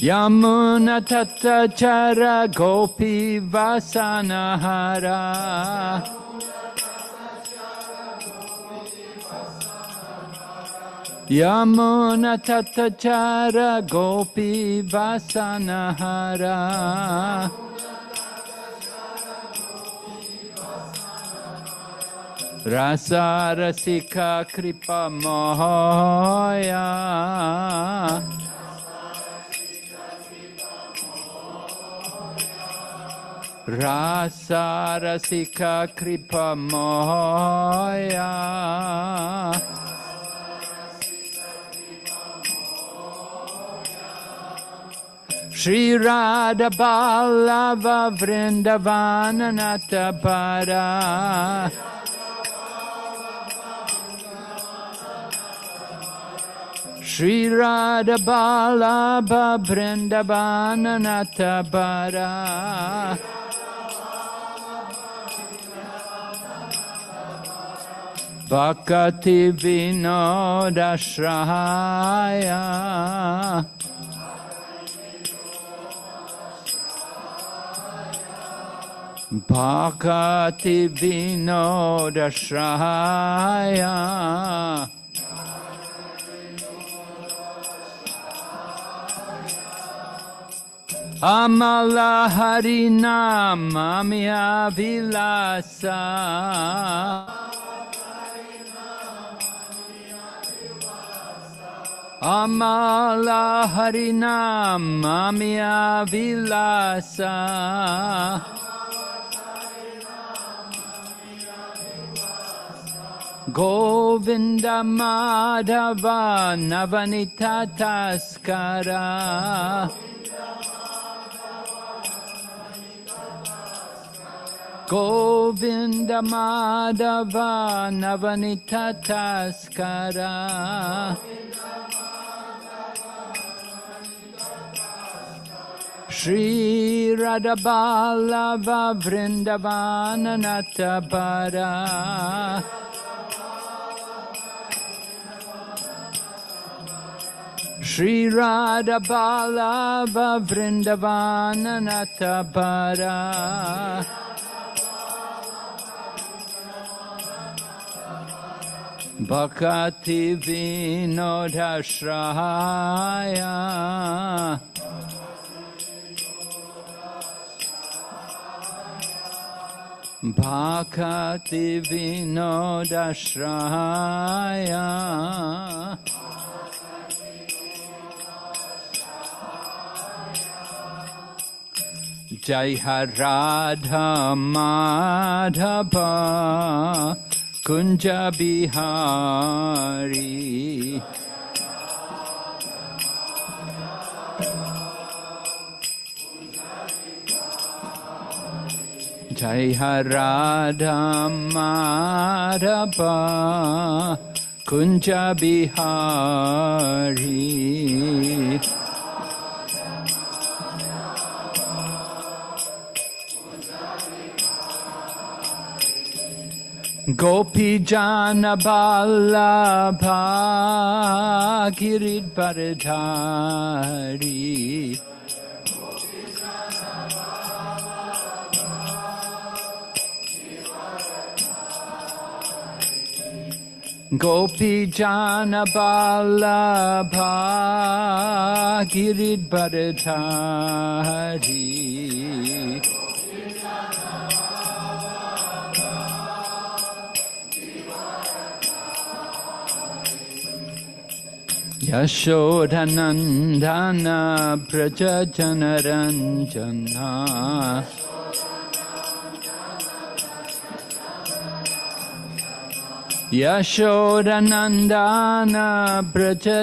Yamuna Tatachara Gopi Vasanahara. Yamuna Tatachara Gopi Vasanahara. Rasa Rasika Kripa Mohaya Kripa Mohaya Shri Radha Ballava Vrindavana Natapara Shri Radha Ballava Vrindavana Natapara Vakati Vinodashrahaya Bhakati Vinodashrahaya Amala Harinam Amya Vilasa Amala Harinam Amya Vilasa. Govinda Madhava Navanita Taskara. Govinda Madhava Navanita Taskara Shri Radhaballava Vrindavana Natapara Shri Radhaballava Vrindavana Natapara Bhakti Vinoda Shraya Bhakti Vinoda Shraya Jai Radha Madhava Kunja Bihari जय हराधा माधव kunja Bihari Gopi Jana Ballabha Giridharidhari Gopi Jana Balabha Girid Yashoda Yashodanandana Praja Janaranjana यशोरनन्दाना व्रजनरञ्जना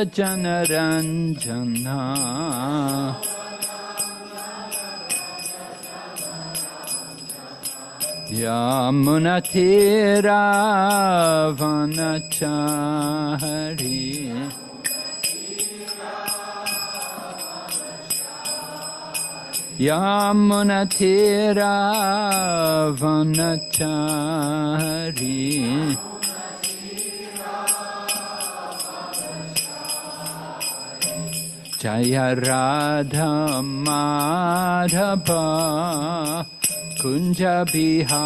यामुनथिरावनचारि यामुनथिरावनचारि जय राधा माधव कुञ्ज बिहारी।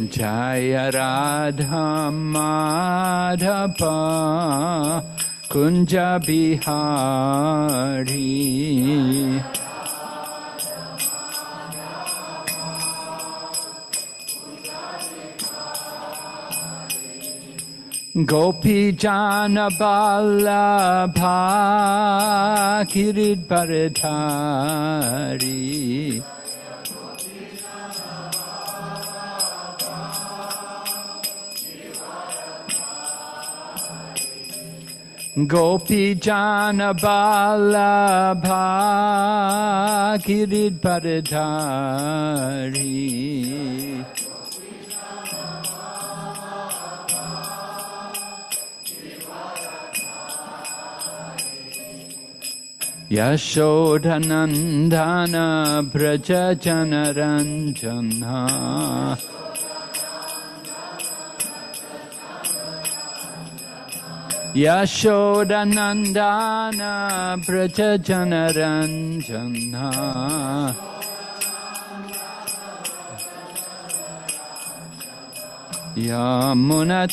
जय राधा माधव कुञ्ज Vihari Gopi Jana Balabha Kirit Bharadhari Gopi Jana Balabha Kirit Bharadhari यशोढनन्दान व्रजनरञ्जन्ना यशोडनन्दाना व्रज चनरञ्जन य मुनथीराभनच्छा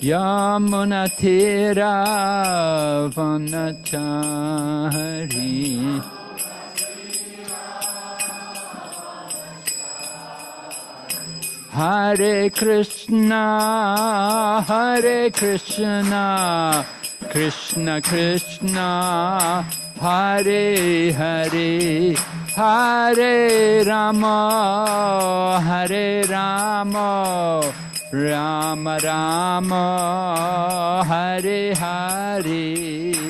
Yamunatira Vanachari Hare Krishna, Hare Krishna, Krishna Krishna, Hare Hare, Hare Rama, Hare Rama, Ram राम हरे Hare.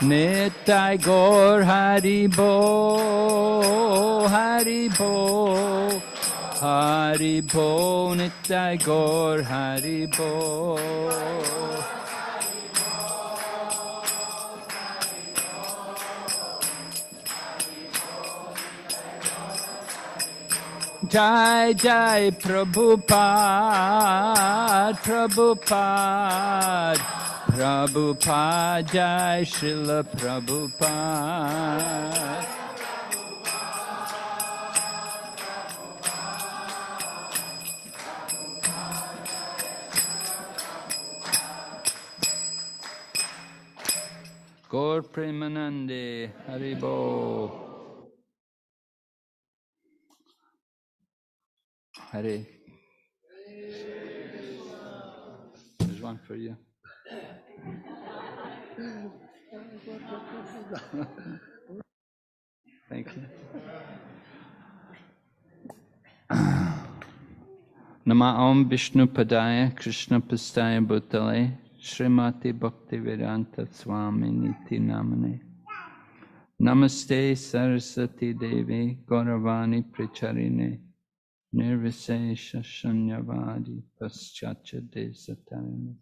Nitai Gaur Haribo, Haribo, Haribo, Nitai Gaur Haribo. Jai Jai Prabhupada, Prabhupada, Prabhupada Jai Srila Prabhupada. Gaur Premanande Haribo. Hare. There's one for you. Thank you. Nama Om Vishnu Padaya Krishna Pastaya Bhutale Srimati Bhakti Vedanta Swami Niti Namane Namaste Saraswati Devi Gauravani Pricharine Nirvisesha Shanyavadi Paschacha Desatayana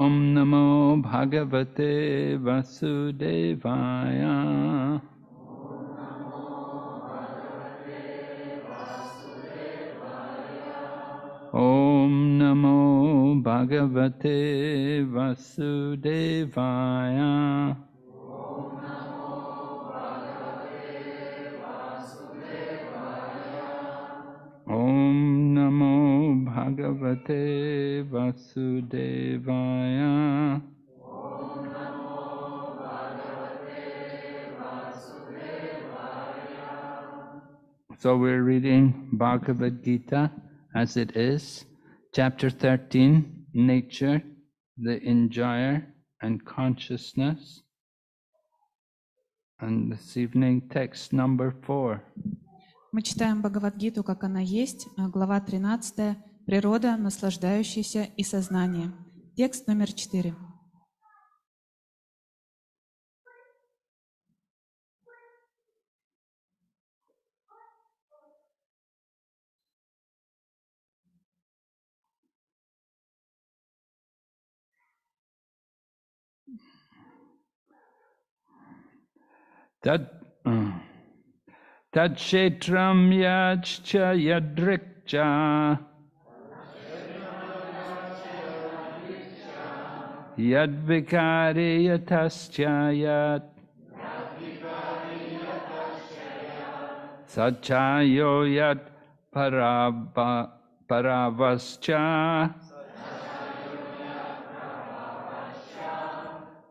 ओम नमो भगवते वसुदेवाय। ॐ नमो भगवते वसुदेवाय। ओम Bhagavate Vasudevaya. So we're reading Bhagavad Gita as it is, chapter 13, nature, the enjoyer and consciousness. And this evening, text number 4. Мы читаем Бхагавадгиту, как она есть, глава 13, природа, наслаждающаяся и сознание. Текст номер 4. Tad, uh, यद्विकारे यतश्चायात् सच्चायो यत् परावश्च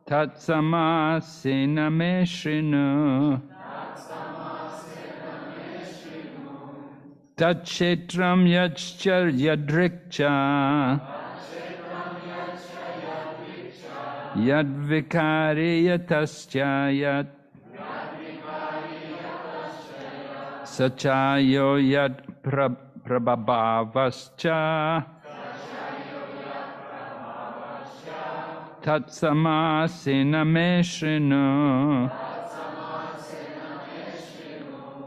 तत्समासेन मे शृणु तत्क्षेत्रं यच्च यदृक् Yadvikari yataschayat. Sachayo yad pra, prabhavavascha. Tatsamasena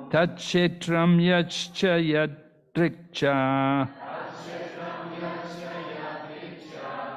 Tatchetram yachcha yadrikcha.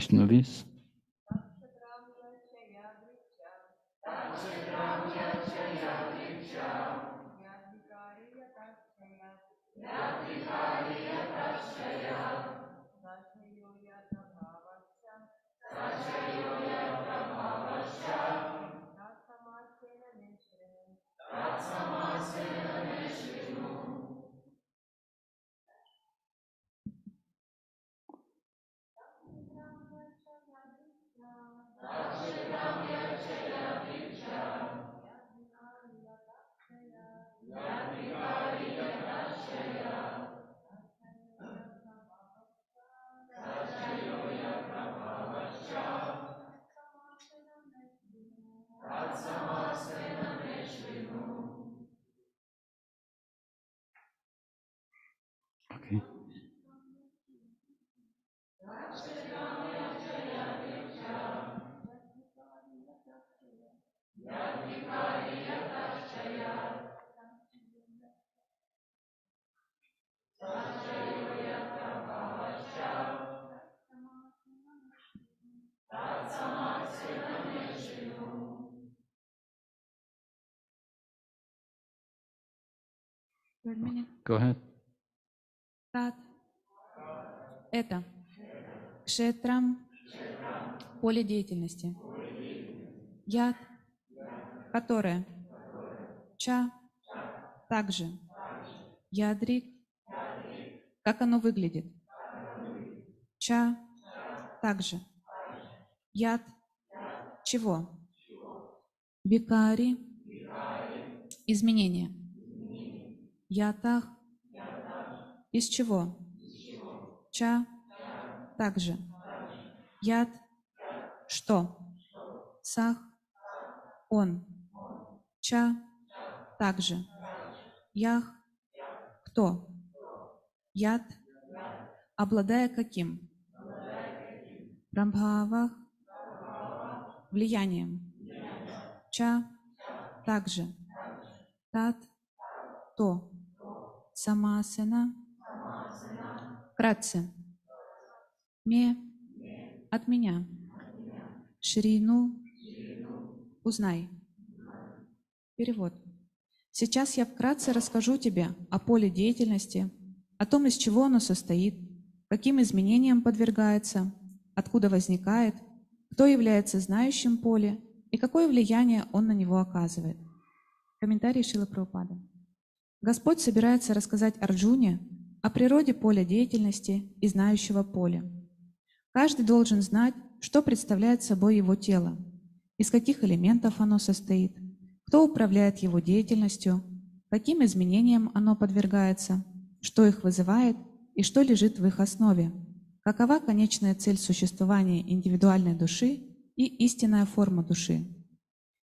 mais de. Go ahead. Рад. Это Кшетрам – поле деятельности. Яд – которое. Ча – также. Ядрик – как оно выглядит. Ча – также. Яд – чего? Викари – изменение. Ятах – из чего? Ча – также. Яд – что? Сах – он. Ча – также. Ях – кто? Яд – обладая каким? Рамбхава – влиянием. Ча – также. Тат – то. Самасана – вкратце. Ме – от меня. Шрину – узнай. Перевод. Сейчас я вкратце расскажу тебе о поле деятельности, о том, из чего оно состоит, каким изменениям подвергается, откуда возникает, кто является знающим поле и какое влияние он на него оказывает. Комментарий Шила Прабхупада. Господь собирается рассказать Арджуне о природе поля деятельности и знающего поля. Каждый должен знать, что представляет собой его тело, из каких элементов оно состоит, кто управляет его деятельностью, каким изменениям оно подвергается, что их вызывает и что лежит в их основе, какова конечная цель существования индивидуальной души и истинная форма души.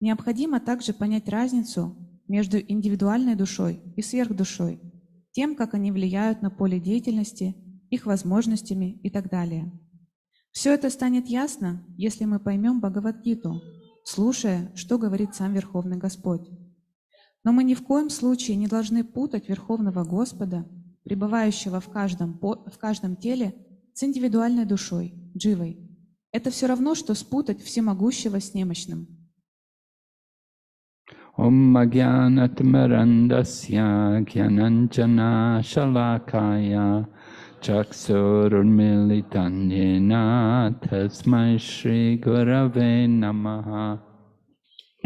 Необходимо также понять разницу между индивидуальной душой и сверхдушой, тем, как они влияют на поле деятельности, их возможностями и так далее. Все это станет ясно, если мы поймем Бхагавадгиту, слушая, что говорит сам Верховный Господь. Но мы ни в коем случае не должны путать Верховного Господа, пребывающего в каждом, в каждом теле, с индивидуальной душой, дживой. Это все равно, что спутать всемогущего с немощным. ॐ अज्ञानतिमरन्दस्य ज्ञानञ्जनाशलाकाय चक्षुरुन्मिलितं येन तस्मै श्रीगुरवे नमः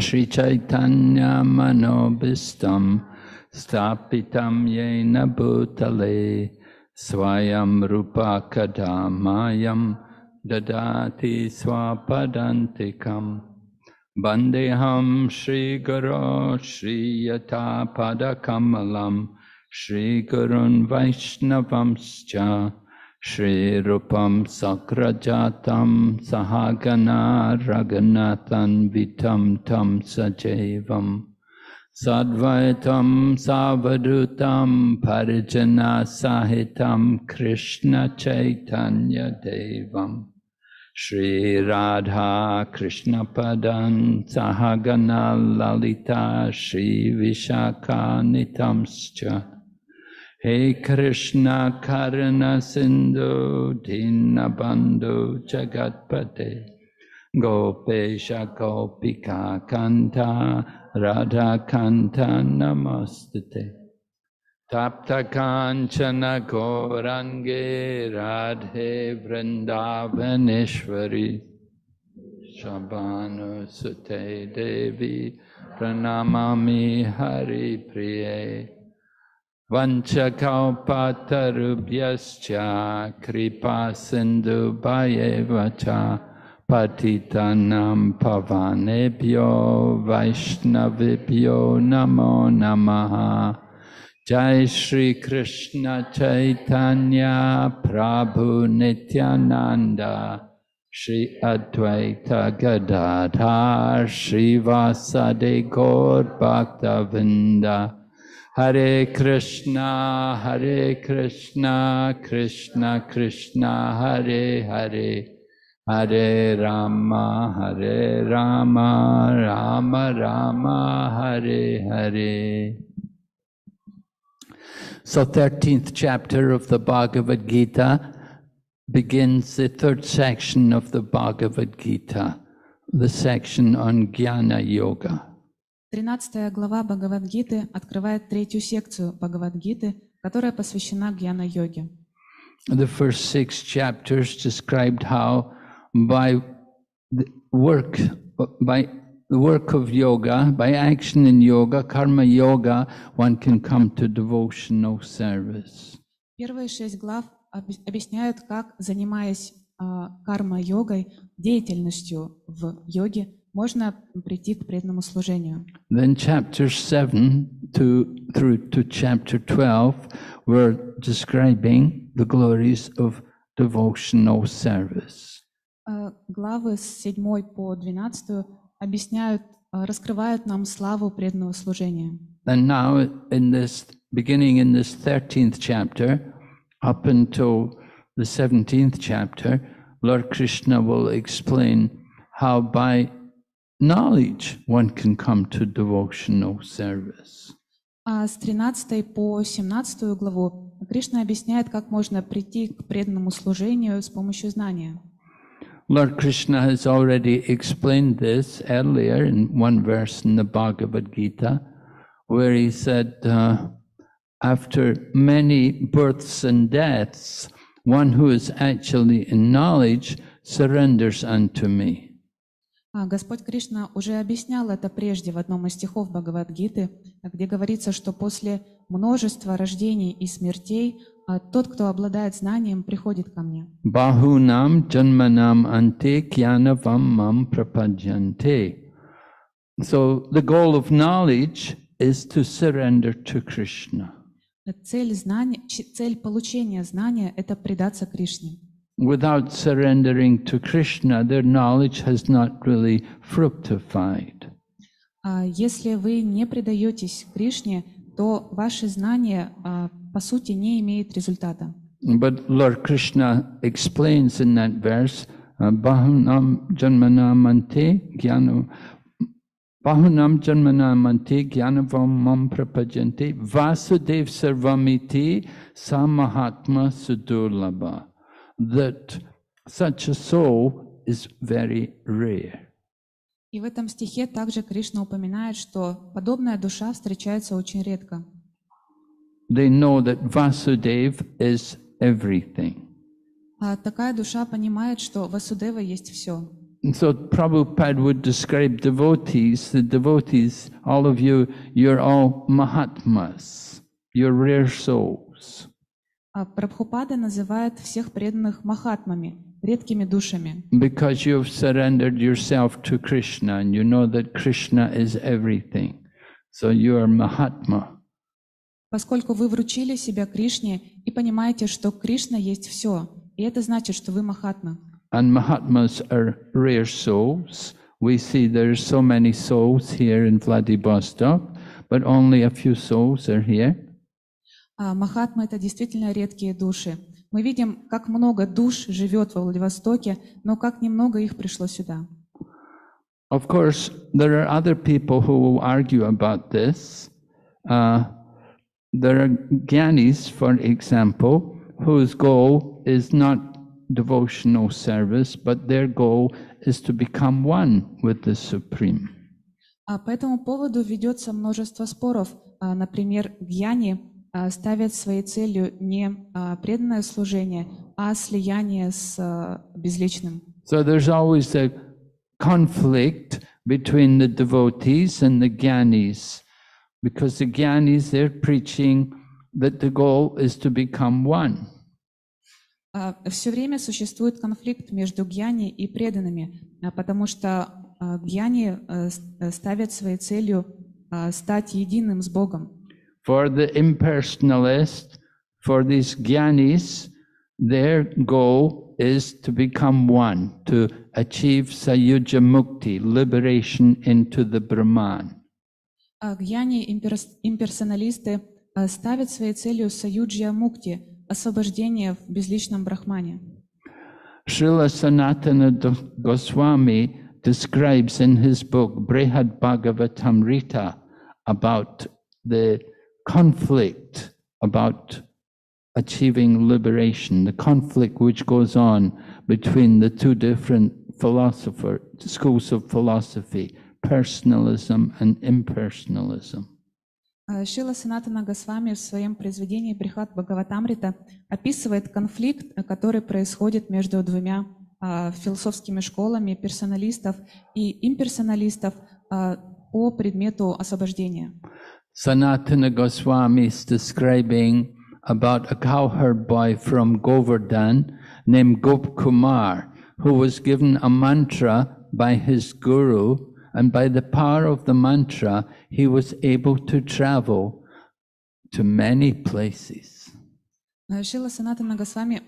श्रीचैतन्यमनोभिष्टं स्थापितं येन भूतले स्वयं रूपा कदा मायं ददाति स्वापदान्तिकम् Bandeham Shri Guru Shri Yata Padakamalam Shri Gurun Vaishnavamscha Shri Rupam Sakrajatam Sahagana Raganathan Vitam Tam Sajevam Sadvaitam Savadutam Parijana Sahitam Krishna Chaitanya Devam Shri Radha Krishna Padan Sahagana Lalita Shri Vishaka Nitamscha He Krishna Karana Sindhu Dinabandhu Jagatpate Gopesha Gopika Kanta Radha Kanta Namastate तप्तकाञ्चनघोरङ्गे राधे वृन्दावनेश्वरि शबानुसुते देवी प्रणमामि हरिप्रिये वञ्चकौपातरुभ्यश्च कृपासिन्धुभयेव च पतितानां पवनेभ्यो वैष्णवेभ्यो नमो नमः Jai Shri Krishna Chaitanya Prabhu Nityananda Shri Advaita Gadadhar Shri Vasade Gaur Bhaktavinda Hare Krishna Hare Krishna Krishna Krishna Hare Hare Hare Rama Hare Rama Rama Rama Hare Hare so, 13th chapter of the Bhagavad Gita begins the third section of the Bhagavad Gita, the section on Jnana Yoga. 13 глава Бхагавадгиты открывает третью секцию Бхагавадгиты, которая посвящена гьяна-йоге. The first six chapters described how by the work, by the work of yoga, by action in yoga, karma yoga, one can come to devotional service. Первые шесть глав объ- объясняют, как, занимаясь а, карма-йогой, деятельностью в йоге, можно прийти к преданному служению. Then chapters 7 to, through to chapter 12 were describing the glories of devotional service. А, Главы с 7 по 12 объясняют, а, раскрывают нам славу преданного служения. And now, in this beginning in this 13th chapter, up until the 17th chapter, Lord Krishna will explain how by knowledge one can come to devotional service. А с 13 по 17 главу Кришна объясняет, как можно прийти к преданному служению с помощью знания. Lord Krishna has already explained this earlier in one verse in the Bhagavad Gita, where he said, uh, After many births and deaths, one who is actually in knowledge surrenders unto me. А Господь Кришна уже объяснял это прежде в одном из стихов Бхагавадгиты, где говорится, что после множества рождений и смертей а, тот, кто обладает знанием, приходит ко мне. Bahunam janmanam ante kyanavam mam prapadyante. So the goal of knowledge is to surrender to Krishna. Цель, знания, цель получения знания – это предаться Кришне. without surrendering to Krishna, their knowledge has not really fructified. А Если вы не предаетесь Кришне, то ваше знание, а, по сути, не имеет результата. But Lord Krishna explains in that verse, uh, Bahunam Janmanam Ante Jnana Bahunam Janmanam Ante Jnanavam Mam Prapajante Vasudev Sarvamiti Samahatma Sudurlabha. That such a soul is very rare. И в этом стихе также Кришна упоминает, что подобная душа встречается очень редко. They know that Vasudev is everything. А такая душа понимает, что Васудева есть все. And so Prabhupada would describe devotees, the devotees, all of you, you're all Mahatmas, you're rare souls. А Прабхупада называет всех преданных махатмами, редкими душами, Because you've surrendered yourself to Krishna and you know that Krishna is everything. So you are Mahatma. Поскольку вы вручили себя Кришне и понимаете, что Кришна есть все, и это значит, что вы махатма. And Mahatmas are rare souls. We see there's so many souls here in Vladivostok, but only a few souls are here. А Махатмы — это действительно редкие души. Мы видим, как много душ живет во Владивостоке, но как немного их пришло сюда. Of course, there are other people who will argue about this. Uh, there are Gyanis, for example, whose goal is not devotional service, but their goal is to become one with the Supreme. А по этому поводу ведется множество споров. А, Например, гьяни а, ставят своей целью не а, преданное служение, а слияние с а, безличным. So there's always a conflict between the devotees and the Gyanis, because the Gyanis, they're preaching that the goal is to become one. Все время существует конфликт между гьяни и преданными, а, потому что а, гьяни а, с- э, ставят своей целью а, стать единым с Богом. For the impersonalist, for these Gyanis, their goal is to become one, to achieve Sayuja Mukti, liberation into the Brahman. А гьяни, имперс- имперсоналисты а, ставят своей целью саюджия мукти, освобождение в безличном брахмане. Srila Sanatana Do- Goswami describes in his book Brihad Bhagavatamrita about the conflict about achieving liberation, the conflict which goes on between the two different philosopher schools of philosophy, personalism and impersonalism. Э, Шила Санатана Госвами в своем произведении Брихат Бхагаватамрита описывает конфликт, э, который происходит между двумя а, философскими школами персоналистов и имперсоналистов а, по предмету освобождения. Sanatana Goswami is describing about a cowherd boy from Govardhan named Gop Kumar, who was given a mantra by his guru, and by the power of the mantra, he was able to travel to many places. Э, Шила Санатана Госвами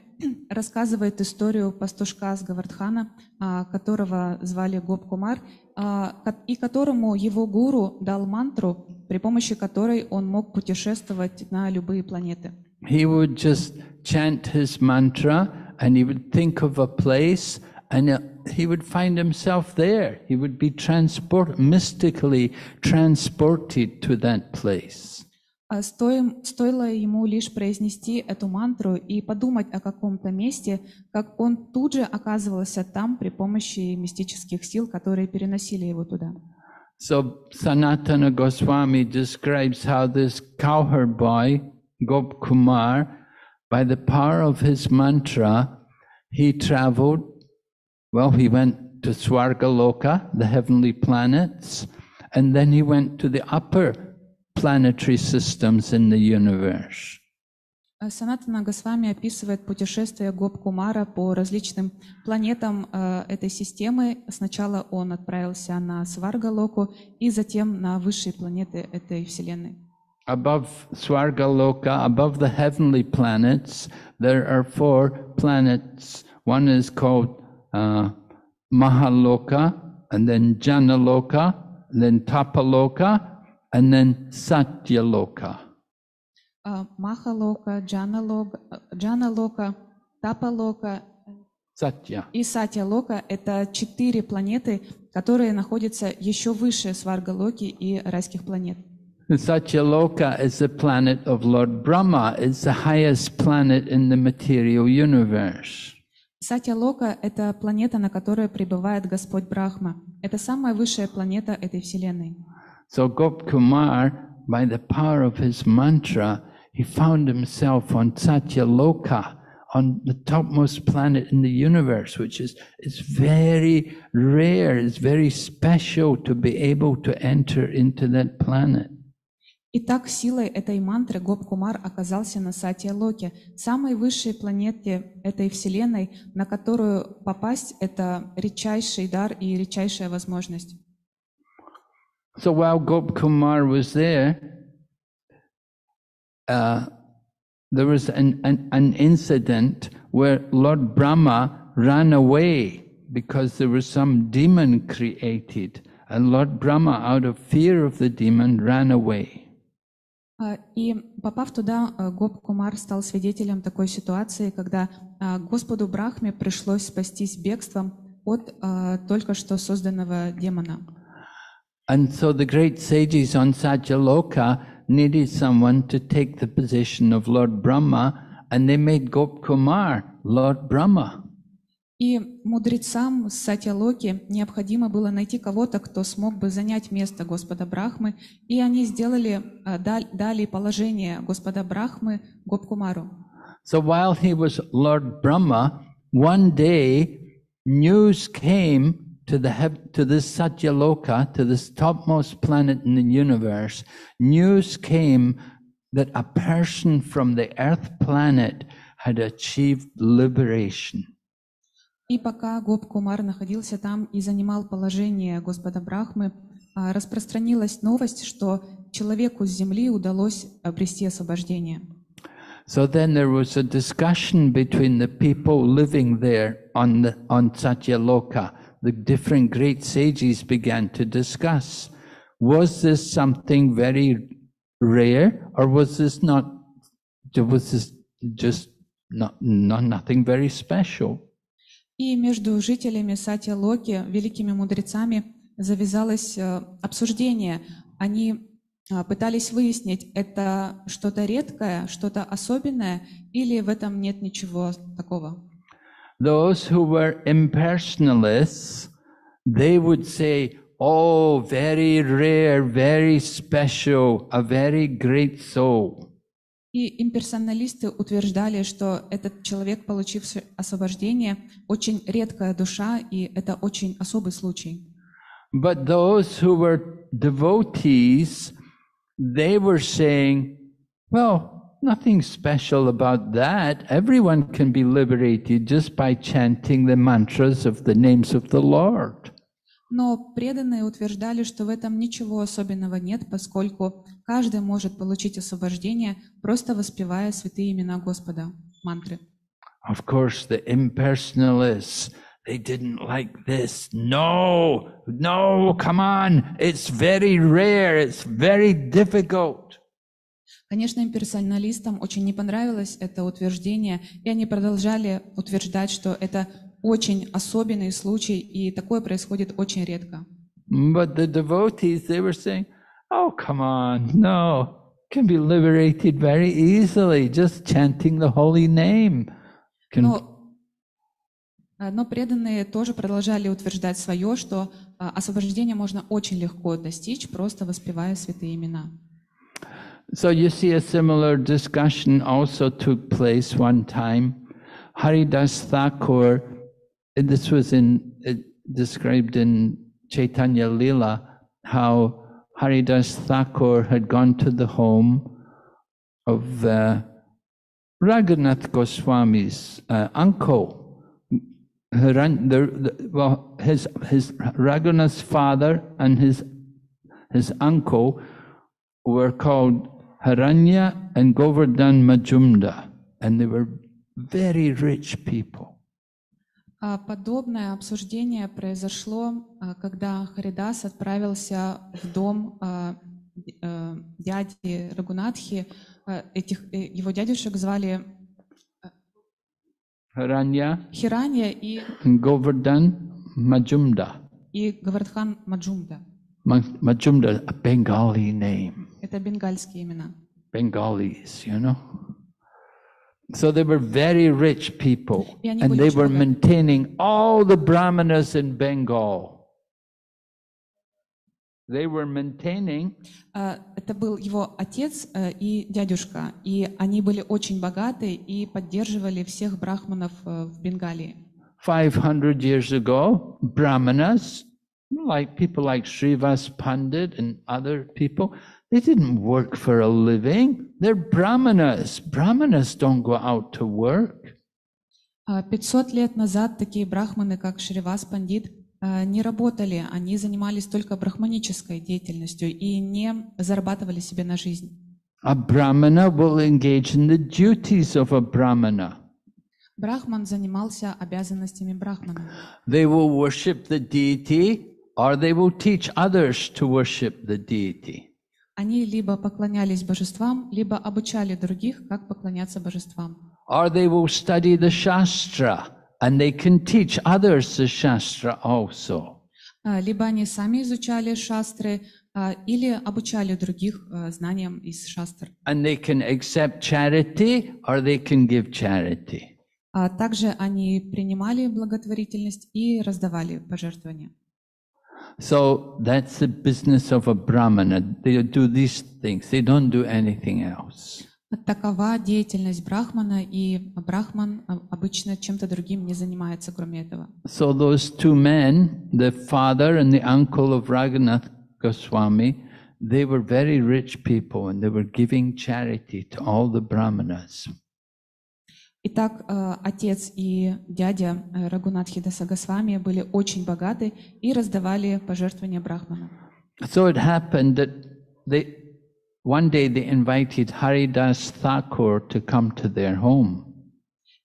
рассказывает историю пастушка с Гавардхана, а, которого звали Гоп Кумар, а, ко- и которому его гуру дал мантру, при помощи которой он мог путешествовать на любые планеты. He would just chant his mantra and he would think of a place and uh, he would find himself there. He would be transport, mystically transported to that place. А стоим- стоило ему лишь произнести эту мантру и подумать о каком-то месте, как он тут же оказывался там при помощи мистических сил, которые переносили его туда. So Sanatana Goswami describes how this cowherd boy, Gop Kumar, by the power of his mantra, he traveled, well, he went to Swargaloka, the heavenly planets, and then he went to the upper planetary systems in the universe. А Санатана Госвами описывает путешествие Гоп Кумара по различным планетам э, этой системы. Сначала он отправился на Сваргалоку и затем на высшие планеты этой Вселенной. Above Swargaloka, above the heavenly planets, there are four planets. One is called uh, Mahaloka, and then Janaloka, then Tapaloka, and then Satyaloka. А, Махалока, Джаналока, Джаналока, Тапалока Satya. и Сатьялока — это четыре планеты, которые находятся еще выше Сваргалоки и райских планет. Satyaloka is the planet of Lord Brahma. It's the highest planet in the material universe. Сатьялока — это планета, на которой пребывает Господь Брахма. Это самая высшая планета этой Вселенной. So Gop Kumar, by the power of his mantra, he found himself on Satyaloka, on the topmost planet in the universe, which is is very rare, it's very special to be able to enter into that planet. И так силой этой мантры Гоп Кумар оказался на Сатьялоке, самой высшей планете этой Вселенной, на которую попасть — это редчайший дар и редчайшая возможность. So while Gop Kumar was there, uh, there was an, an, an incident where Lord Brahma ran away because there was some demon created. And Lord Brahma, out of fear of the demon, ran away. А, И попав туда, э, Гоп Кумар стал свидетелем такой ситуации, когда а, Господу Брахме пришлось спастись бегством от а, только что созданного демона. And so the great sages on Satyaloka needed someone to take the position of Lord Brahma, and they made Gop Kumar Lord Brahma. И мудрецам с Сатьялоки необходимо было найти кого-то, кто смог бы занять место Господа Брахмы, и они сделали, а, дал- дали положение Господа Брахмы Гопкумару. So while he was Lord Brahma, one day news came to the to this Satyaloka, to this topmost planet in the universe. News came that a person from the Earth planet had achieved liberation. И пока Гоп-Кумар находился там и занимал положение Господа Брахмы, а, распространилась новость, что человеку с земли удалось обрести освобождение. So then there was a discussion between the people living there on the, on Satyaloka. The different great sages began to discuss. Was this something very rare, or was this not? Was this just not, not nothing very special? И между жителями Сатья-Локи, великими мудрецами, завязалось э, обсуждение. Они а, пытались выяснить, это что-то редкое, что-то особенное, или в этом нет ничего такого. Those who were impersonalists, they would say oh, very rare, very special, a very great soul. И имперсоналисты утверждали, что этот человек, получивший освобождение, очень редкая душа, и это очень особый случай. But those who were devotees, they were saying, well, nothing special about that. Everyone can be liberated just by chanting the mantras of the names of the Lord. Но преданные утверждали, что в этом ничего особенного нет, поскольку каждый может получить освобождение, просто воспевая святые имена Господа, мантры. Of course, the impersonalists, they didn't like this. No, no, come on. It's very rare. It's very difficult. Конечно, имперсоналистам очень не понравилось это утверждение, и они продолжали утверждать, что это очень особенный случай, и такое происходит очень редко. But the devotees, they were saying, oh, come on. No, can be liberated very easily just chanting the holy name. Can Но, а, но преданные тоже продолжали утверждать свое, что а, освобождение можно очень легко достичь, просто воспевая святые имена. So you see a similar discussion also took place one time. Haridas Thakur, this was in uh, described in Chaitanya Lila, how Haridas Thakur had gone to the home of uh, Raghunath Goswami's uh, uncle. The, the, well, his his Raghunath's father and his his uncle were called Haranya and Govardhan Majumdar, and they were very rich people. А Подобное обсуждение произошло, а, когда Харидас отправился в дом а, э, дяди Рагунатхи. Этих, э, его дядюшек звали Haranya Хиранья и, Govardhan Majumdar. и Гавардхан Маджумда. Majumdar, a Bengali name. Это бенгальские имена. Bengalis, you know. So they were very rich people, И они and были they очень were богаты. maintaining all the brahmanas in Bengal. They were maintaining А, Это был его отец э, и дядюшка, и они были очень богаты и поддерживали всех брахманов э, в Бенгалии. 500 years ago, brahmanas, like people like Srivas Pandit and other people, they didn't work for a living. They're brahmanas. Brahmanas don't go out to work. А 500 лет назад такие брахманы, как Шривас Пандит, а, не работали, они занимались только брахманической деятельностью и не зарабатывали себе на жизнь. A brahmana will engage in the duties of a brahmana. Брахман занимался обязанностями брахмана. They will worship the deity or they will teach others to worship the deity. Они либо поклонялись божествам, либо обучали других, как поклоняться божествам. Or they will study the Shastra and they can teach others the Shastra also. А, Либо они сами изучали шастры, а, или обучали других а, знаниям из шастр. And they can accept charity or they can give charity. Также они принимали благотворительность и раздавали пожертвования. So that's the business of a Brahmana. They do these things, they don't do anything else. Такова деятельность брахмана, и брахман а, обычно чем-то другим не занимается, кроме этого. So those two men, the father and the uncle of Raghunath Goswami, they were very rich people and they were giving charity to all the brahmanas. Итак, э, отец и дядя э, Рагунатхи Дасагасвами были очень богаты и раздавали пожертвования брахманам. So it happened that they one day they invited Haridas Thakur to come to their home.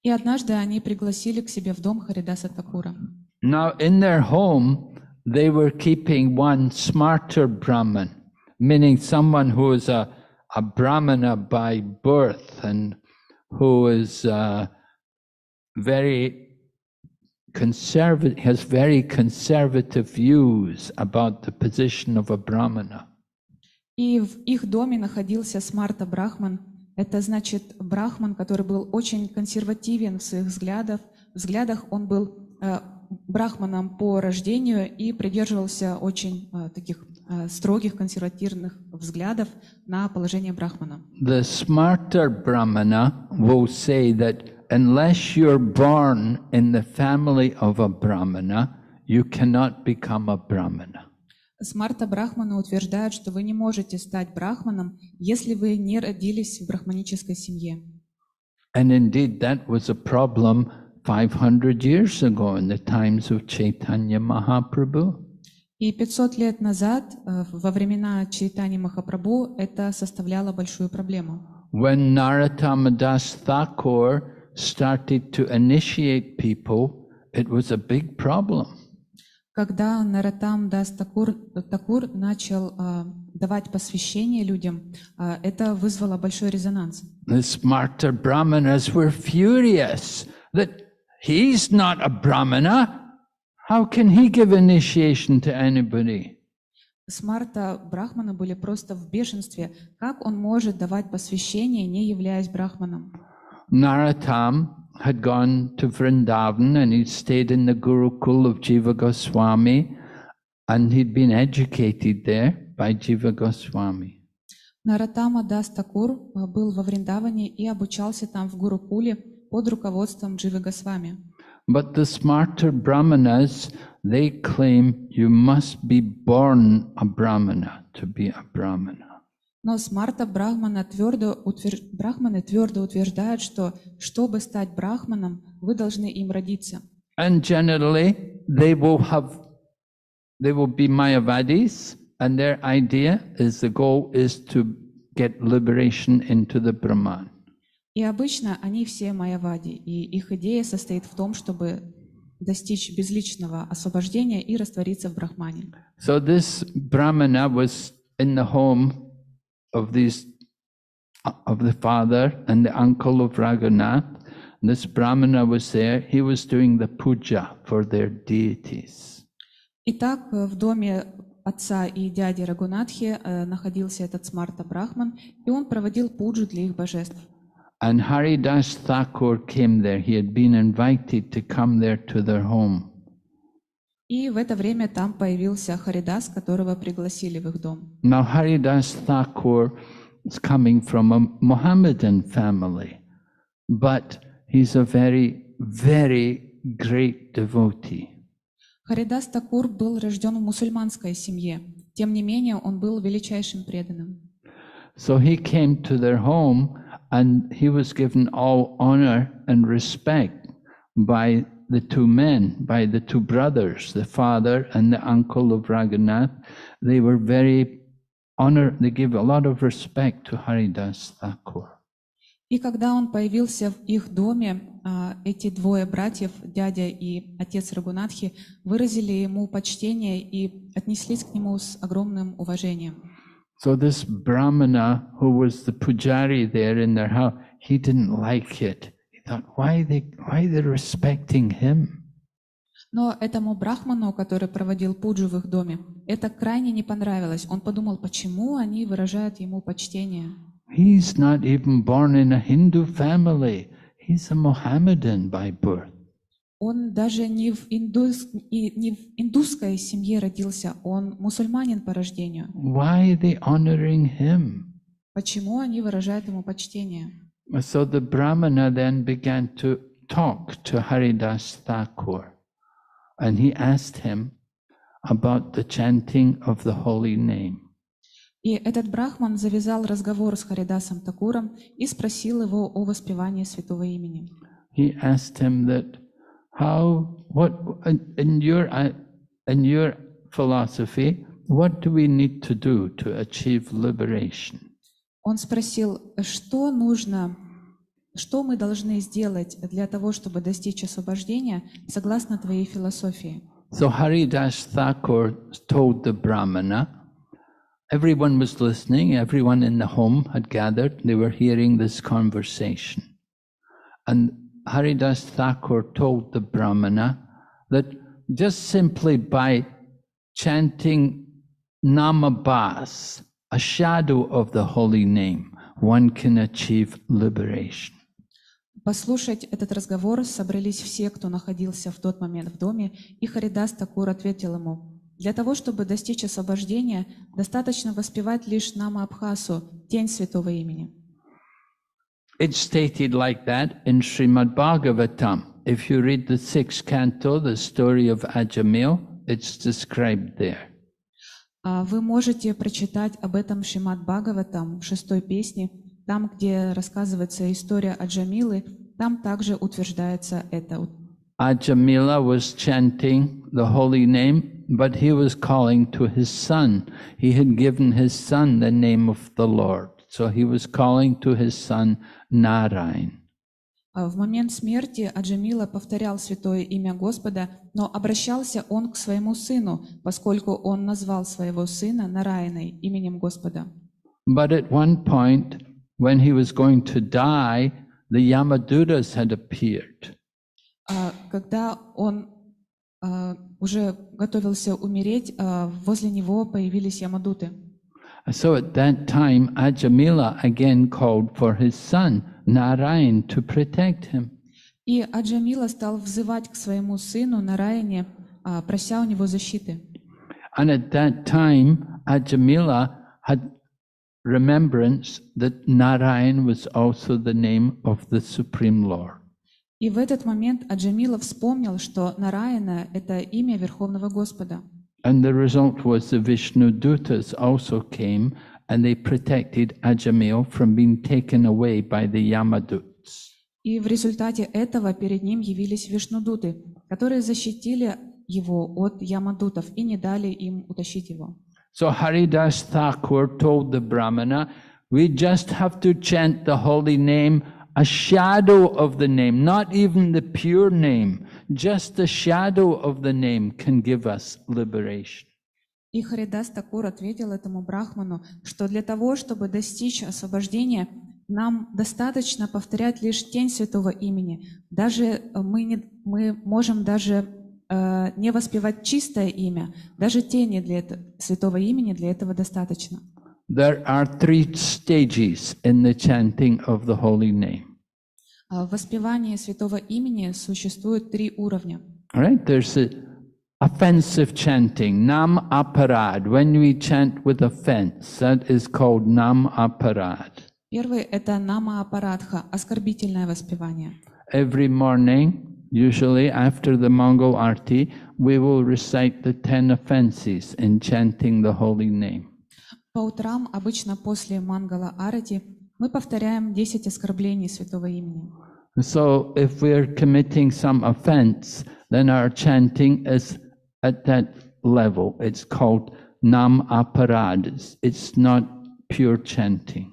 И однажды они пригласили к себе в дом Харидаса Такура. Now in their home they were keeping one smarter Brahman, meaning someone who is a, a Brahmana by birth and who is uh, very conservative, has very conservative views about the position of a Brahmana. И в их доме находился Смарта Брахман. Это значит брахман, который был очень консервативен в своих взглядах. взглядах. Он был э, брахманом по рождению и придерживался очень э, таких строгих консервативных взглядов на положение брахмана. The smarter Brahmana will say that unless you're born in the family of a Brahmana, you cannot become a Brahmana. Смарта Брахмана утверждают, что вы не можете стать брахманом, если вы не родились в брахманической семье. And indeed, that was a problem 500 years ago in the times of Chaitanya Mahaprabhu. И 500 лет назад, э, во времена Чайтани Махапрабху, это составляло большую проблему. When Narottama Das Thakur started to initiate people, it was a big problem. Когда Наратам Дас Такур, Такур начал э, давать посвящение людям, э, это вызвало большой резонанс. The smarter Brahmanas were furious that he's not a Brahmana. How can he give initiation to anybody? Смарта Брахманы были просто в бешенстве. Как он может давать посвящение, не являясь брахманом? Narottam had gone to Vrindavan and he'd stayed in the Gurukul of Jiva Goswami and he'd been educated there by Jiva Goswami. Наратама Дас Такур э, был во Вриндаване и обучался там в Гурукуле под руководством Дживы Госвами. But the smarter Brahmanas, they claim you must be born a Brahmana to be a Brahmana. Но Смарта Брахмана твердо утвер- Брахманы твердо утверждают, что чтобы стать брахманом, вы должны им родиться. And generally, they will have, they will be Mayavadis, and their idea is the goal is to get liberation into the Brahman. И обычно они все майявади, и их идея состоит в том, чтобы достичь безличного освобождения и раствориться в брахмане. So this Brahmana was in the home of these, of the father and the uncle of Raghunath. This Brahmana was there. He was doing the puja for their deities. Итак, э, в доме отца и дяди Рагунатхи э, находился этот Смарта Брахман, и он проводил пуджу для их божеств. And Haridas Thakur came there. He had been invited to come there to their home. И в это время там появился Харидас, которого пригласили в их дом. Now, Haridas Thakur is coming from a Mohammedan family, but he's a very, very great devotee. Харидас Такур был рожден в мусульманской семье. Тем не менее, он был величайшим преданным. So he came to their home and he was given all honor and respect by the two men, by the two brothers, the father and the uncle of Raghunath. They were very honor, they gave a lot of respect to Haridas Thakur. И когда он появился в их доме, а, эти двое братьев, дядя и отец Рагунатхи, выразили ему почтение и отнеслись к нему с огромным уважением. So this Brahmana who was the pujari there in their house, he didn't like it. He thought, why they why they respecting him? Но этому брахману, который проводил пуджу в их доме, это крайне не понравилось. Он подумал, почему они выражают ему почтение. He's not even born in a Hindu family. He's a Mohammedan by birth. Он даже не в, индус- не в индусской семье родился, он мусульманин по рождению. Why are they honoring him? Почему они выражают ему почтение? So the Brahmana then began to talk to Haridas Thakur, and he asked him about the chanting of the holy name. И этот брахман завязал разговор с Харидасом Такуром и спросил его о воспевании святого имени. He asked him that how what in- in your uh, in your philosophy what do we need to do to achieve liberation? Он спросил, что нужно, что мы должны сделать для того, чтобы достичь освобождения, согласно твоей философии. So Haridas Thakur told the Brahmana, everyone was listening, everyone in the home had gathered, they were hearing this conversation. And Haridas Thakur told the Brahmana that just simply by chanting Namabas, a shadow of the holy name, one can achieve liberation. послушать этот разговор собрались все, кто находился в тот момент в доме, и Харидас Такур ответил ему, «Для того, чтобы достичь освобождения, достаточно воспевать лишь Нама Абхасу, тень святого имени». It's stated like that in Srimad Bhagavatam. If you read the sixth canto, the story of Ajamil, it's described there. А Вы можете прочитать об этом Шимат Бхагаватам в шестой песне, там, где рассказывается история Аджамилы, там также утверждается это. Ajamila was chanting the holy name, but he was calling to his son. He had given his son the name of the Lord. So he was calling to his son Narayan. А В момент смерти Аджамила повторял святое имя Господа, но обращался он к своему сыну, поскольку он назвал своего сына Нараяной именем Господа. But at one point, when he was going to die, the Yamadutas had appeared. А Когда он а, уже готовился умереть, возле него появились Ямадуты. So at that time, Ajamila again called for his son Narayan to protect him. И Аджамила стал взывать к своему сыну Нараяне, а, прося у него защиты. And at that time, Ajamila had remembrance that Narayan was also the name of the Supreme Lord. И в этот момент Аджамила вспомнил, что Нараяна — это имя Верховного Господа. And the result was the Vishnu Dutas also came and they protected Ajamil from being taken away by the Yamaduts. И в результате этого перед ним явились вишнудуты, которые защитили его от ямадутов и не дали им утащить его. So Haridas Thakur told the Brahmana, we just have to chant the holy name, a shadow of the name, not even the pure name, Just the shadow of the name can give us liberation. И Харидас Такур ответил этому брахману, что для того, чтобы достичь освобождения, нам достаточно повторять лишь тень святого имени. Даже э, мы, не, мы можем даже э, не воспевать чистое имя, даже тени для этого, святого имени для этого достаточно. There are three stages in the chanting of the holy name. А В воспевании святого имени существует три уровня. All right, there's a offensive chanting, nam aparad. When we chant with offense, that is called nam aparad. Первый — это нама апарадха, оскорбительное воспевание. Every morning, usually after the Mongol arti, we will recite the ten offenses in chanting the holy name. По утрам, обычно после мангала арати, мы повторяем 10 оскорблений святого имени. So if we're committing some offense, then our chanting is at that level. It's called nam aparad. It's- not pure chanting.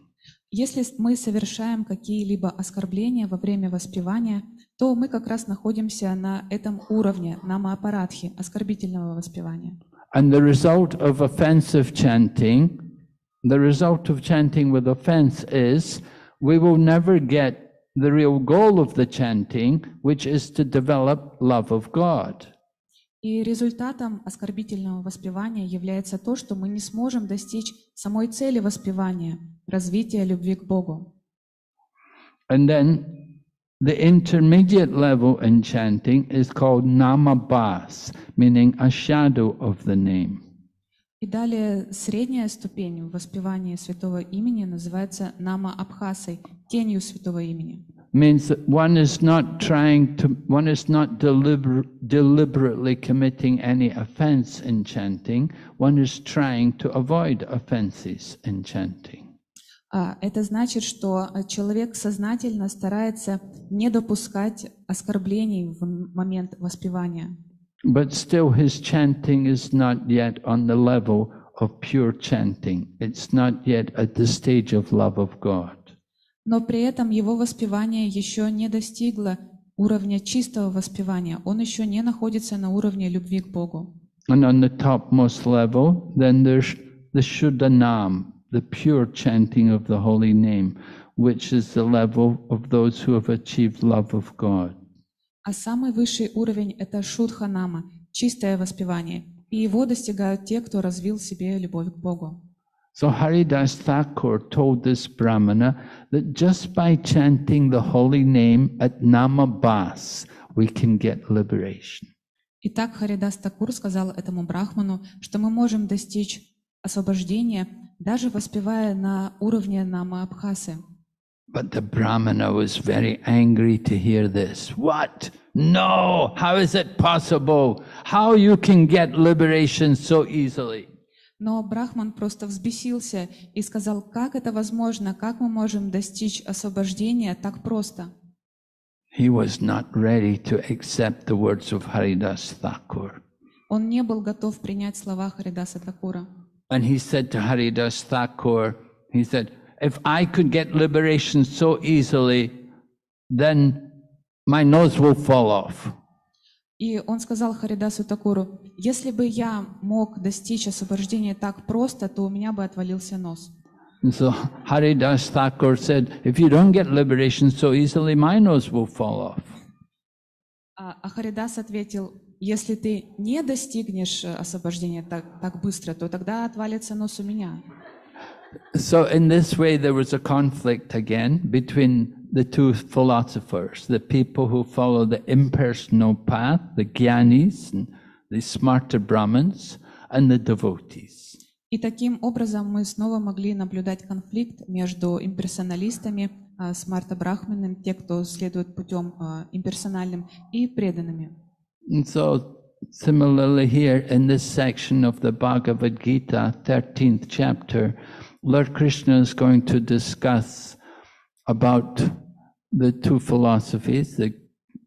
Если мы совершаем какие-либо оскорбления во время воспевания, то мы как раз находимся на этом уровне нама апарадхи, оскорбительного воспевания. And the result of offensive chanting, the result of chanting with offense is we will never get the real goal of the chanting, which is to develop love of God. И результатом оскорбительного воспевания является то, что мы не сможем достичь самой цели воспевания – развития любви к Богу. And then the intermediate level in chanting is called namabas, meaning a shadow of the name. И далее средняя ступень в воспевании святого имени называется нама абхасой, тенью святого имени. means that one is not trying to, one is not deliber- deliberately committing any offense in chanting, one is trying to avoid offenses in chanting. А, Это значит, что э, человек сознательно старается не допускать оскорблений в момент воспевания. But still, his chanting is not yet on the level of pure chanting. It's not yet at the stage of love of God. Но при этом его воспевание еще не достигло уровня чистого воспевания. Он еще не находится на уровне любви к Богу. And on the topmost level, then there's the Shuddhanam, the pure chanting of the holy name, which is the level of those who have achieved love of God. А самый высший уровень — это шудханама, чистое воспевание. И его достигают те, кто развил в себе любовь к Богу. So Haridas Thakur told this Brahmana that just by chanting the holy name at Namabas, we can get liberation. Итак, Харидас Такур сказал этому брахману, что мы можем достичь освобождения, даже воспевая на уровне Нама Абхасы. But the Brahmana was very angry to hear this. What? No! How is it possible? How you can get liberation so easily? Но Брахман просто взбесился и сказал, как это возможно, как мы можем достичь освобождения так просто. He was not ready to accept the words of Haridas Thakur. Он не был готов принять слова Харидаса Такура. And he said to Haridas Thakur, he said, if I could get liberation so easily, then my nose will fall off. И он сказал Харидасу Такуру, если бы я мог достичь освобождения так просто, то у меня бы отвалился нос. And so Haridas Thakur said, if you don't get liberation so easily, my nose will fall off. А, а Харидас ответил, если ты не достигнешь э, освобождения так, так быстро, то тогда отвалится нос у меня. So in this way, there was a conflict again between the two philosophers, the people who follow the impersonal path, the Gyanis and the smarter Brahmins, and the devotees. И таким образом мы снова могли наблюдать конфликт между имперсоналистами, а, смарта брахманами, те, кто следует путем а, имперсональным, и преданными. And so, similarly, here in this section of the Bhagavad Gita, 13th chapter, Lord Krishna is going to discuss about the two philosophies, the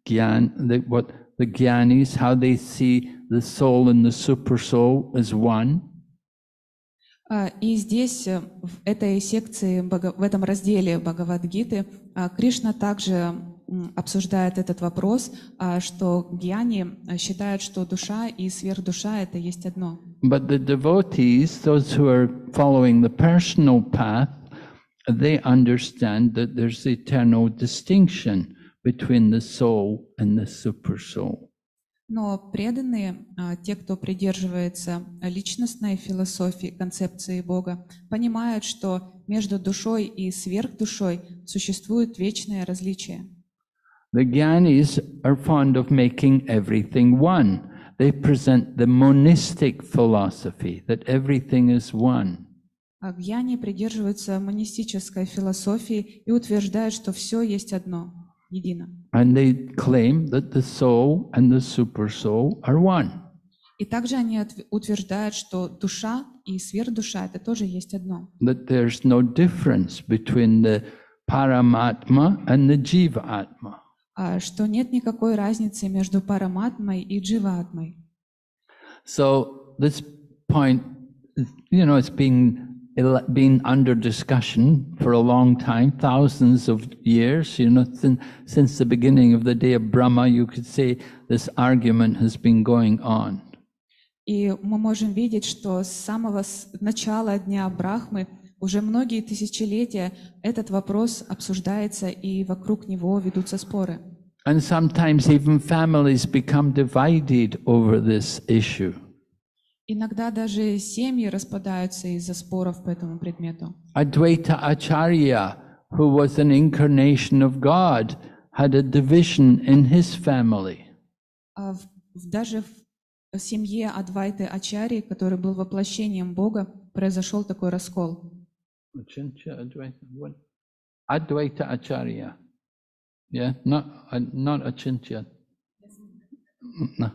Gyan, the, what the Gyanis, how they see the soul and the super soul as one. А, И здесь, э, в этой секции, Бхага- в этом разделе Бхагавадгиты, а, Кришна также м, обсуждает этот вопрос, а, что гьяни а, считают, что душа и сверхдуша — это есть одно. But the devotees, those who are following the personal path, they understand that there's eternal distinction between the soul and the super soul. Но преданные, а, те, кто придерживается личностной философии, концепции Бога, понимают, что между душой и сверхдушой существует вечное различие. The Gyanis are fond of making everything one. They present the monistic philosophy that everything is one. А гьяни придерживаются монистической философии и утверждают, что все есть одно, едино. And they claim that the soul and the super soul are one. И также они отв- утверждают, что душа и сверхдуша — это тоже есть одно. That there's no difference between the Paramatma and the Jiva Atma. А что нет никакой разницы между параматмой и дживатмой. So this point, you know, it's been been under discussion for a long time, thousands of years. You know, since, since the beginning of the day of Brahma, you could say this argument has been going on. И мы можем видеть, что с самого начала дня Брахмы уже многие тысячелетия этот вопрос обсуждается, и вокруг него ведутся споры. And sometimes even families become divided over this issue. Иногда даже семьи распадаются из-за споров по этому предмету. Advaita Acharya, who was an incarnation of God, had a division in his family. А даже в семье Адвайты Ачари, который был воплощением Бога, произошел такой раскол. Achintya, Advaita, what? Advaita Acharya. Yeah, not uh, not Achintya. No.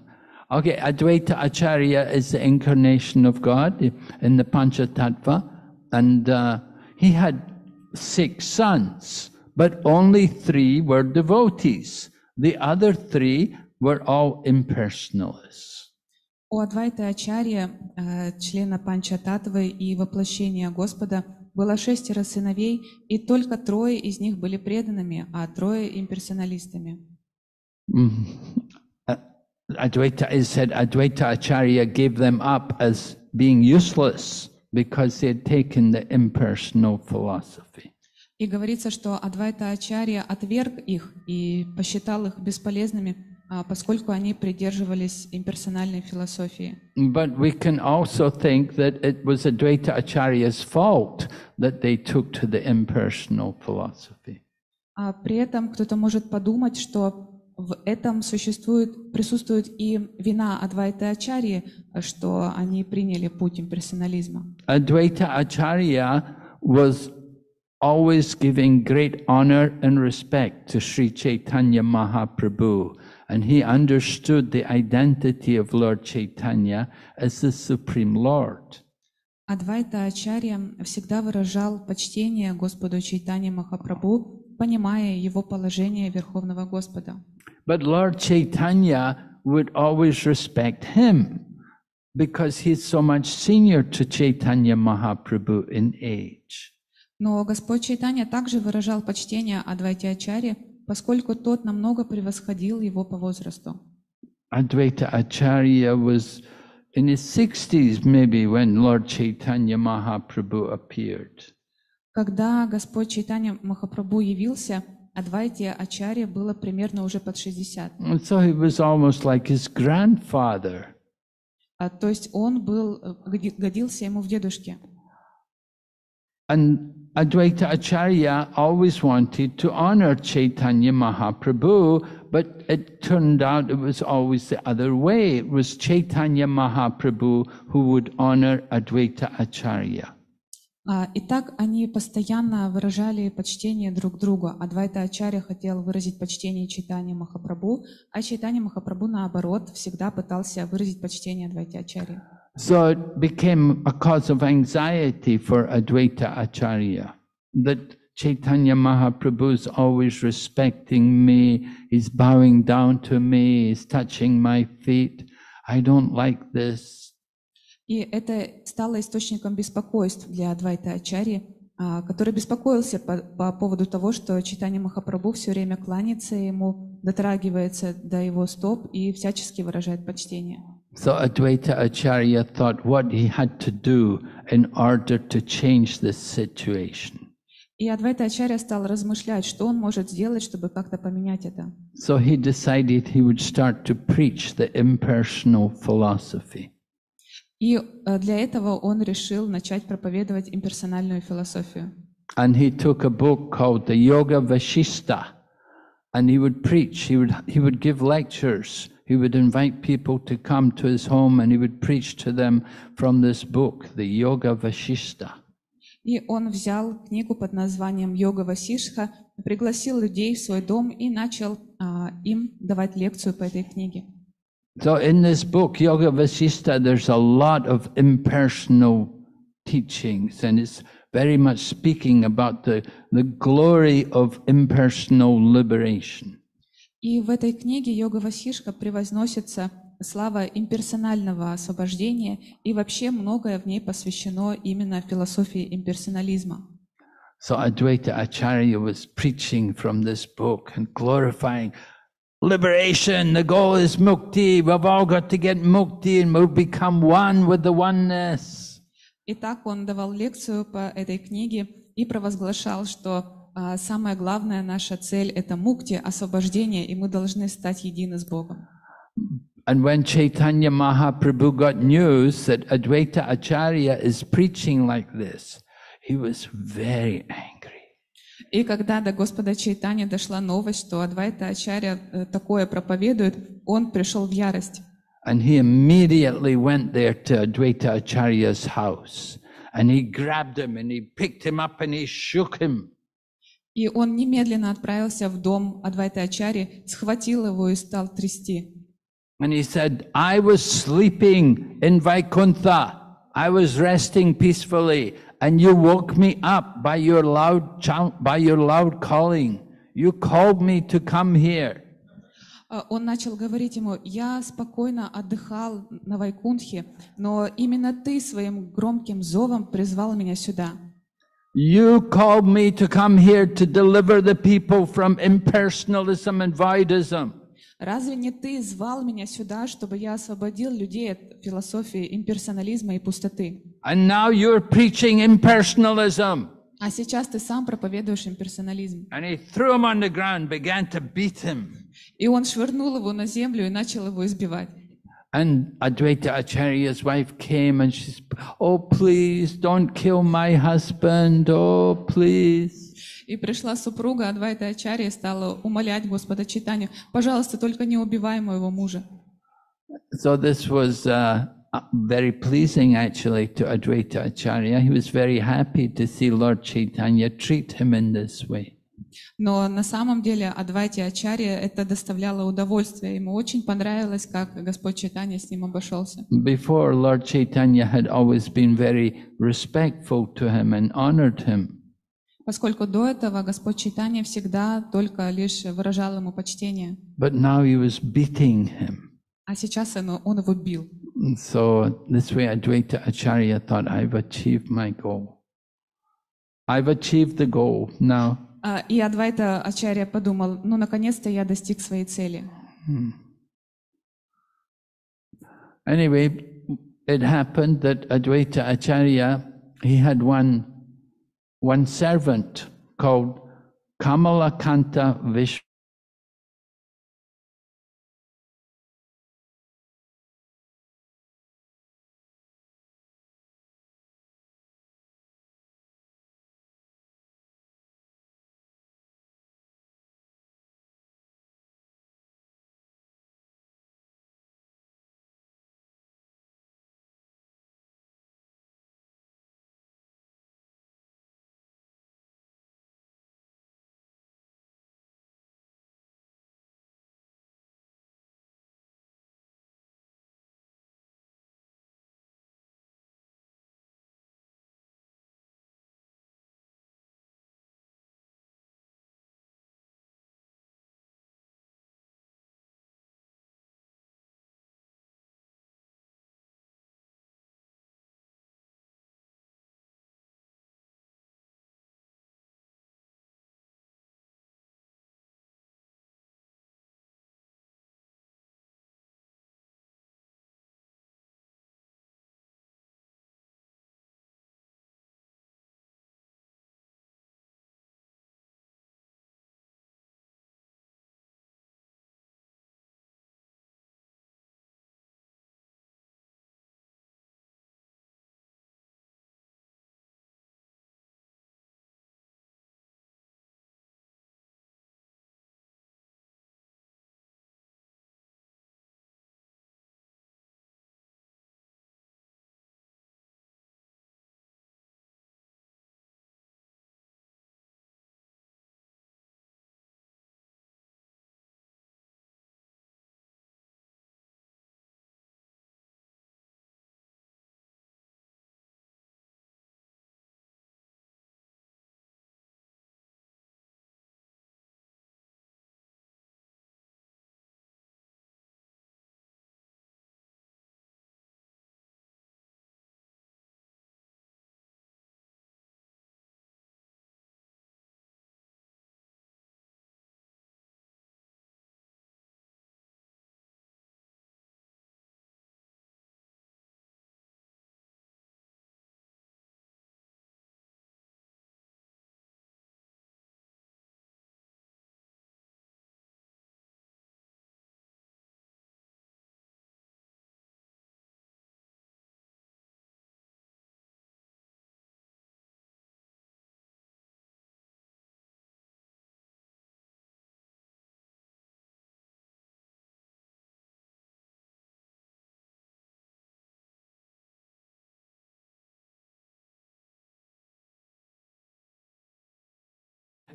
Okay, Advaita Acharya is the incarnation of God in the Panchatattva, and uh, he had six sons, but only three were devotees. The other three were all impersonalists. У Адвайты Ачарья, э, члена Панчататвы и воплощения Господа, было шестеро сыновей, и только трое из них были преданными, а трое имперсоналистами. Advaita is said Advaita Acharya gave them up as being useless because they had taken the impersonal philosophy. И говорится, что Адвайта Ачарья отверг их и посчитал их бесполезными, а, поскольку они придерживались имперсональной философии. But we can also think that it was Advaita Acharya's fault that they took to the impersonal philosophy. А при этом кто-то может подумать, что в этом существует, присутствует и вина Адвайта Ачарьи, что они приняли путь имперсонализма. Advaita Acharya was always giving great honor and respect to Sri Chaitanya Mahaprabhu, and he understood the identity of Lord Chaitanya as the Supreme Lord. Адвайта Ачарья всегда выражал почтение Господу Чайтане Махапрабху, понимая его положение Верховного Господа. But Lord Chaitanya would always respect him because he's so much senior to Chaitanya Mahaprabhu in age. Но Господь Чайтанья также выражал почтение Адвайте Ачаре, поскольку тот намного превосходил его по возрасту. Advaita Acharya was in his 60s, maybe, when Lord Chaitanya Mahaprabhu appeared. Когда Господь Чайтанья Махапрабху явился, Адвайте Ачаре было примерно уже под 60. And so he was almost like his grandfather. А, то есть он был, э, годи- годился ему в дедушке. And Advaita Acharya always wanted to honor Chaitanya Mahaprabhu, but it turned out it was always the other way. It was Chaitanya Mahaprabhu who would honor Advaita Acharya. А, Итак, они постоянно выражали почтение друг другу. Адвайта Ачарья хотел выразить почтение Чайтане Махапрабху, а Чайтане Махапрабху, наоборот, всегда пытался выразить почтение Адвайте Ачарьи. So it became a cause of anxiety for Advaita Acharya that Chaitanya Mahaprabhu is always respecting me, he's bowing down to me, he's touching my feet. I don't like this. И это стало источником беспокойств для Адвайта Ачарьи, а, который беспокоился по, по поводу того, что Читание Махапрабху все время кланяется ему, дотрагивается до его стоп и всячески выражает почтение. So Advaita Acharya thought what he had to do in order to change this situation. И Адвайта Ачарья стал размышлять, что он может сделать, чтобы как-то поменять это. So he decided he would start to preach the impersonal philosophy. И э, для этого он решил начать проповедовать имперсональную философию. And he took a book called the Yoga Vashista, and he would preach. He would he would give lectures. He would invite people to come to his home, and he would preach to them from this book, the Yoga Vashista. И он взял книгу под названием «Йога Васишха», пригласил людей в свой дом и начал а, им давать лекцию по этой книге. So in this book, Yoga Vasista, there's a lot of impersonal teachings, and it's very much speaking about the, the glory of impersonal liberation. И в этой книге «Йога Васишка» превозносится слава имперсонального освобождения, и вообще многое в ней посвящено именно философии имперсонализма. So Advaita Acharya was preaching from this book and glorifying liberation. The goal is mukti. We've all got to get mukti and we'll become one with the oneness. Итак, он давал лекцию по этой книге и провозглашал, что а, самая главная наша цель — это мукти, освобождение, и мы должны стать едины с Богом. And when Chaitanya Mahaprabhu got news that Advaita Acharya is preaching like this, he was very angry. И когда до Господа Чайтани дошла новость, что Адвайта Ачарья э, такое проповедует, он пришел в ярость. And he immediately went there to Advaita Acharya's house. And he grabbed him and he picked him up and he shook him. И он немедленно отправился в дом Адвайта Ачари, схватил его и стал трясти. And he said, I was sleeping in Vaikuntha. I was resting peacefully. And you woke me up by your loud, by your loud calling. You called me to come here. А, Он начал говорить ему, я спокойно отдыхал на Вайкунтхе, но именно ты своим громким зовом призвал меня сюда. You called me to come here to deliver the people from impersonalism and voidism. Разве не ты звал меня сюда, чтобы я освободил людей от философии имперсонализма и пустоты? And now you're preaching impersonalism. А сейчас ты сам проповедуешь имперсонализм. And he threw him on the ground, began to beat him. И И он швырнул его на землю и начал его избивать. And Advaita Acharya's wife came and she's, oh, please don't kill my husband. Oh, please. И пришла супруга Адвайта Ачарья и стала умолять Господа Читанию, пожалуйста, только не убивай моего мужа. So this was uh, uh, very pleasing actually to Advaita Acharya. He was very happy to see Lord Chaitanya treat him in this way. Но на самом деле Адвайте Ачарья это доставляло удовольствие. Ему очень понравилось, как Господь Читания с ним обошелся. Before, Lord Chaitanya had always been very respectful to him and honored him. Поскольку до этого Господь Читания всегда только лишь выражал ему почтение, But now he was beating him. а сейчас он, он его бил. So this way Advaita Acharya thought, I've achieved my goal. I've achieved the goal. Now И Адвайта Ачарья подумал, ну, наконец-то я достиг своей цели. Anyway, it happened that Advaita Acharya, he had one, one servant called Kamalakanta Vish.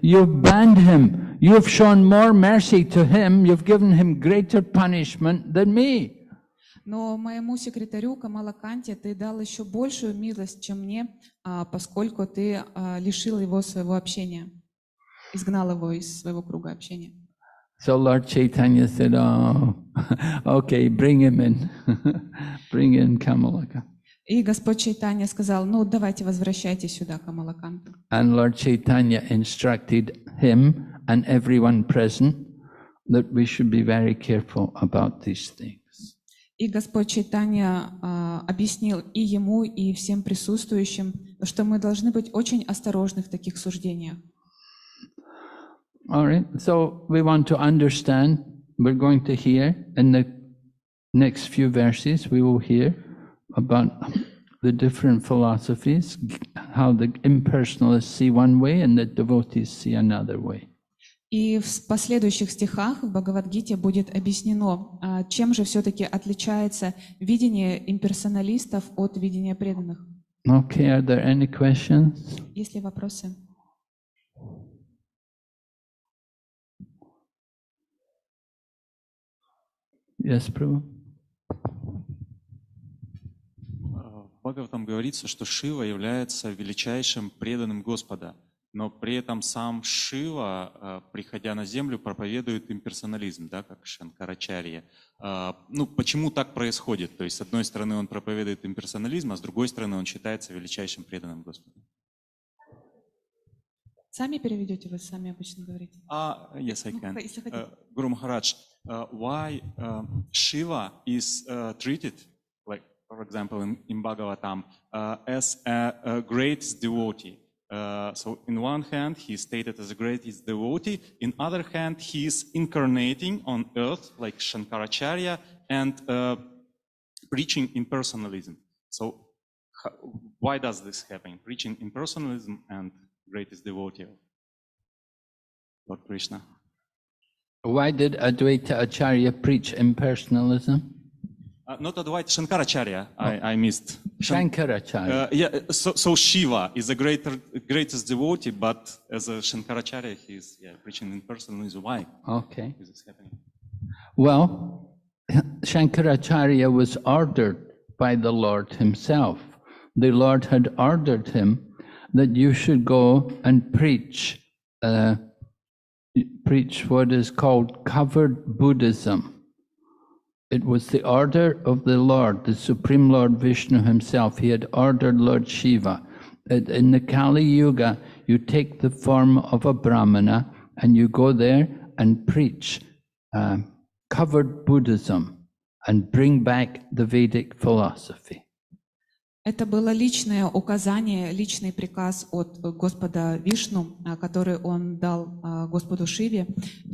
You've banned him. You've shown more mercy to him. You've given him greater punishment than me. Но моему секретарю Камалаканте ты дал еще большую милость, чем мне, а, поскольку ты а, лишил его своего общения, изгнал его из своего круга общения. So Lord Chaitanya said, Oh, okay, bring him in. bring in Kamalaka. И Господь Чайтанья сказал, ну давайте возвращайтесь сюда, Камалаканту. And Lord Chaitanya instructed him and everyone present that we should be very careful about these things. И Господь Чайтанья а, объяснил и ему, и всем присутствующим, что мы должны быть очень осторожны в таких суждениях. All right, so we want to understand we're going to hear in the next few verses, we will hear about the different philosophies, how the impersonalists see one way and the devotees see another way. И в последующих стихах в Бхагавадгите будет объяснено, а, чем же все-таки отличается видение имперсоналистов от видения преданных. Okay, are there any questions? Есть ли вопросы? Yes, Prabhu? Бхагаватам говорится, что Шива является величайшим преданным Господа, но при этом сам Шива, э, приходя на землю, проповедует имперсонализм, да, как Шанкарачарья. А, Ну, почему так происходит? То есть, с одной стороны, он проповедует имперсонализм, а с другой стороны, он считается величайшим преданным Господа. Сами переведете, вы сами обычно говорите. Uh, yes, I Ну, can. если хотите. Uh, Guru Maharaj, uh, why uh, Shiva is uh, treated, for example in, in Bhagavatam, uh, as a, a greatest devotee? Uh, so in one hand, he is stated as a greatest devotee. In other hand, he is incarnating on earth like Shankaracharya and uh, preaching impersonalism. So why does this happen? Preaching impersonalism and greatest devotee Lord Krishna. Why did Advaita Acharya preach impersonalism? Uh, not Advaita, Shankaracharya. I, I missed. Shan- Shankaracharya. Uh, yeah, so, so Shiva is the greater, greatest devotee, but as a Shankaracharya, he is yeah, preaching in personalism. Why okay. is this happening? Well, Shankaracharya was ordered by the Lord himself. The Lord had ordered him that you should go and preach, uh, preach what is called covered Buddhism. It was the order of the Lord, the Supreme Lord Vishnu himself. He had ordered Lord Shiva in the Kali Yuga, you take the form of a Brahmana and you go there and preach uh, covered Buddhism and bring back the Vedic philosophy. Это было личное указание, личный приказ от Господа Вишну, а, который он дал а, Господу Шиве,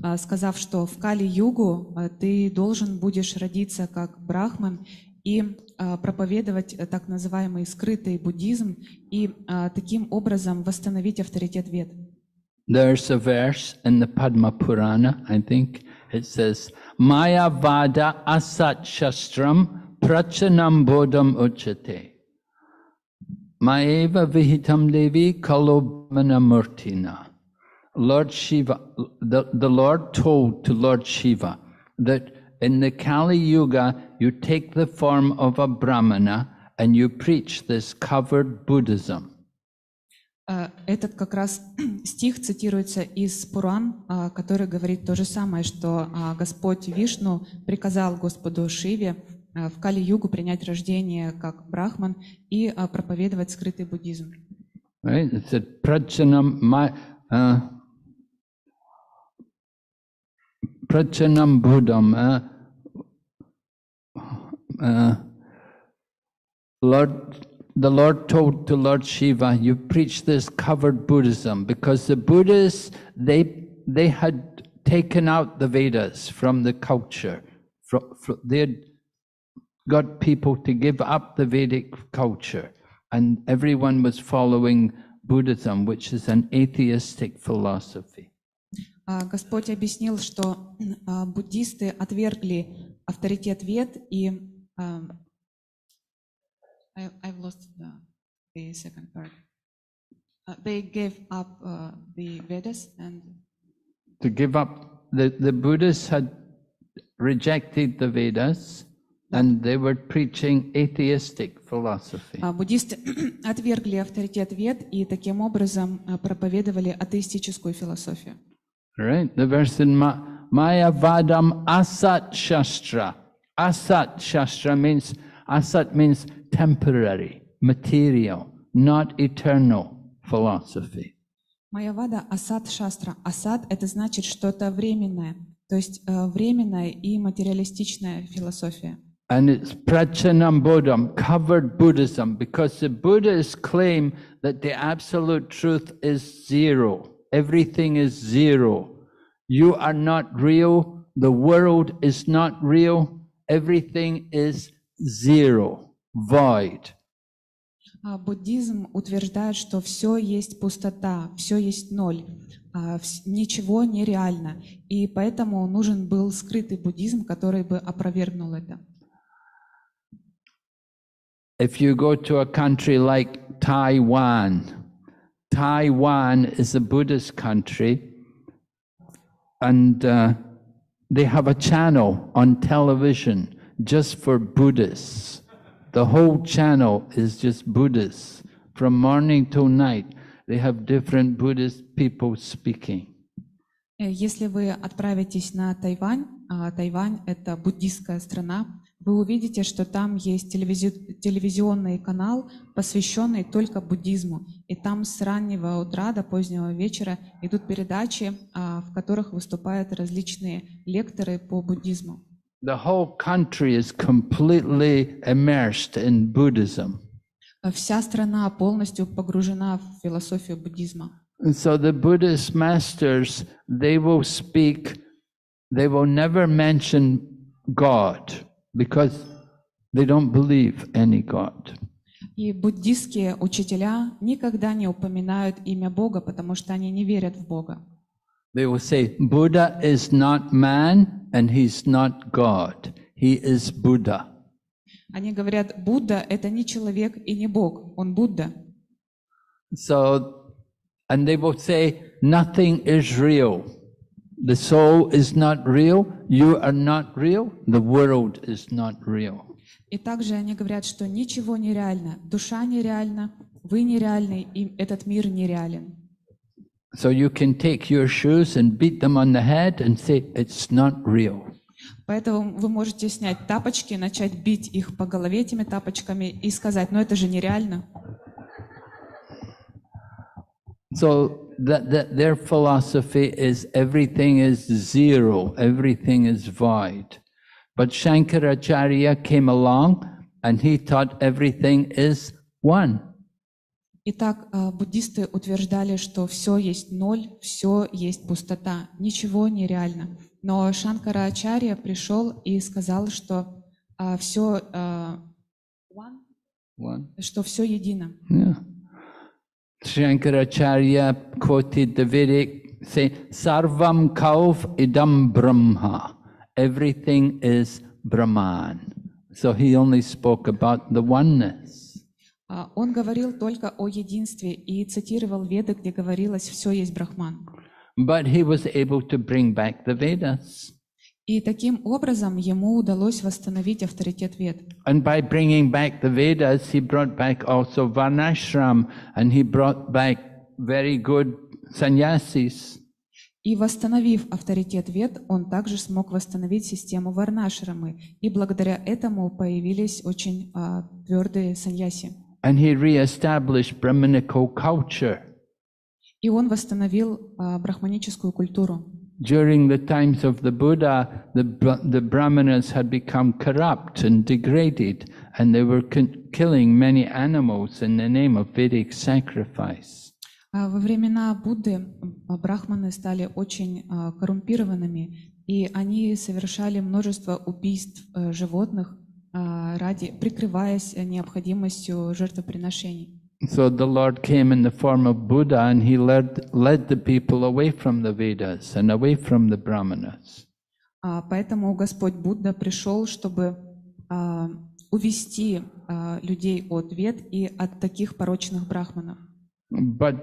а, сказав, что в Кали-югу ты должен будешь родиться как брахман и проповедовать э, так называемый скрытый буддизм и таким образом восстановить авторитет вед. There's a verse in the Padma Purana, I think. It says, Maya Vada Asat Shastram Prachanam Bodham Uchate. Maeva Vihitam Devi Kalobmana Murtina. Lord Shiva, the, the Lord told to Lord Shiva that in the Kali Yuga you take the form of a Brahmana and you preach this covered Buddhism. А, Этот как раз стих цитируется из Пуран, а, который говорит то же самое, что а, Господь Вишну приказал Господу Шиве а, в Кали-югу принять рождение как брахман и а, проповедовать скрытый буддизм. Right? It uh. Uh, uh, Lord, the Lord told to Lord Shiva, "You preach this covered Buddhism because the Buddhists they they had taken out the Vedas from the culture. Fro- fro- they had got people to give up the Vedic culture, and everyone was following Buddhism, which is an atheistic philosophy. А, Господь объяснил, что а, буддисты отвергли авторитет вед и а, I, I've lost the, the second part. Uh, they gave up uh, the Vedas and To give up, the, the Buddhists had rejected the Vedas, And they were preaching atheistic philosophy. А, Буддисты отвергли авторитет вед и таким образом а, проповедовали атеистическую философию. Right? The verse in Ma- Maya Vadam Asat Shastra. Asat Shastra means, Asat means temporary, material, not eternal philosophy. Майявада асад шастра. Асад это значит что-то временное, то есть э, временная и материалистичная философия. And it's Prachanam Bodham, covered Buddhism, because the Buddhists claim that the absolute truth is zero. Everything is zero. You are not real. the world is not real, everything is zero, void. А Буддизм утверждает, что все есть пустота, все есть ноль, а, вс- ничего нереально. И поэтому нужен был скрытый буддизм, который бы опровергнул это. If you go to a country like Taiwan, Taiwan is a Buddhist country, and uh, they have a channel on television just for Buddhists. The whole channel is just Buddhists. From morning till night, they have different Buddhist people speaking. Э, Если вы отправитесь на Тайвань, а Тайвань — это буддистская страна, вы увидите, что там есть телевизи- телевизионный канал, посвященный только буддизму. И там с раннего утра до позднего вечера идут передачи, а, в которых выступают различные лекторы по буддизму. The whole country is completely immersed in Buddhism. Вся страна полностью погружена в философию буддизма. And so the Buddhist masters, they will speak, they will never mention God because they don't believe any God. И буддистские учителя никогда не упоминают имя Бога, потому что они не верят в Бога. They will say, Buddha is not man and he's not God. He is Buddha. Они говорят, Будда — это не человек и не Бог, он Будда. So, and they will say, nothing is real. The soul is not real. You are not real. The world is not real. И также они говорят, что ничего нереально, душа нереальна, вы нереальны, и этот мир нереален. So you can take your shoes and beat them on the head and say, it's not real. Поэтому вы можете снять тапочки, начать бить их по голове этими тапочками и сказать, ну это же нереально. So that, that their philosophy is everything is zero, everything is void. But Shankaracharya came along and he taught everything is one. Итак, э, буддисты утверждали, что все есть ноль, все есть пустота, ничего нереально. Но Шанкара Ачарья пришел и сказал, что все, One. что все едино. Yeah. Shankaracharya quoted the Vedic say, Sarvam Kauv idam Brahma. Everything is Brahman. So he only spoke about the oneness. А Он говорил только о единстве и цитировал Веды, где говорилось «все есть Брахман». But he was able to bring back the Vedas. И таким образом ему удалось восстановить авторитет Вед. And by bringing back the Vedas, he brought back also Varnashram and he brought back very good sannyasis. И восстановив авторитет Вед, он также смог восстановить систему Варнашрамы. И благодаря этому появились очень а, твердые саньяси. And he re-established Brahminical culture. И он восстановил а, брахманическую культуру. During the times of the Buddha, the, Bra- the Brahmanas had become corrupt and degraded, and they were con- killing many animals in the name of Vedic sacrifice. А Во времена Будды а, брахманы стали очень а, коррумпированными, и они совершали множество убийств э, животных, а, ради, прикрываясь э, необходимостью жертвоприношений. So the Lord came in the form of Buddha and he led, led the people away from the Vedas and away from the Brahmanas. А, Поэтому Господь Будда пришел, чтобы а, увести а, людей от вед и от таких порочных брахманов. But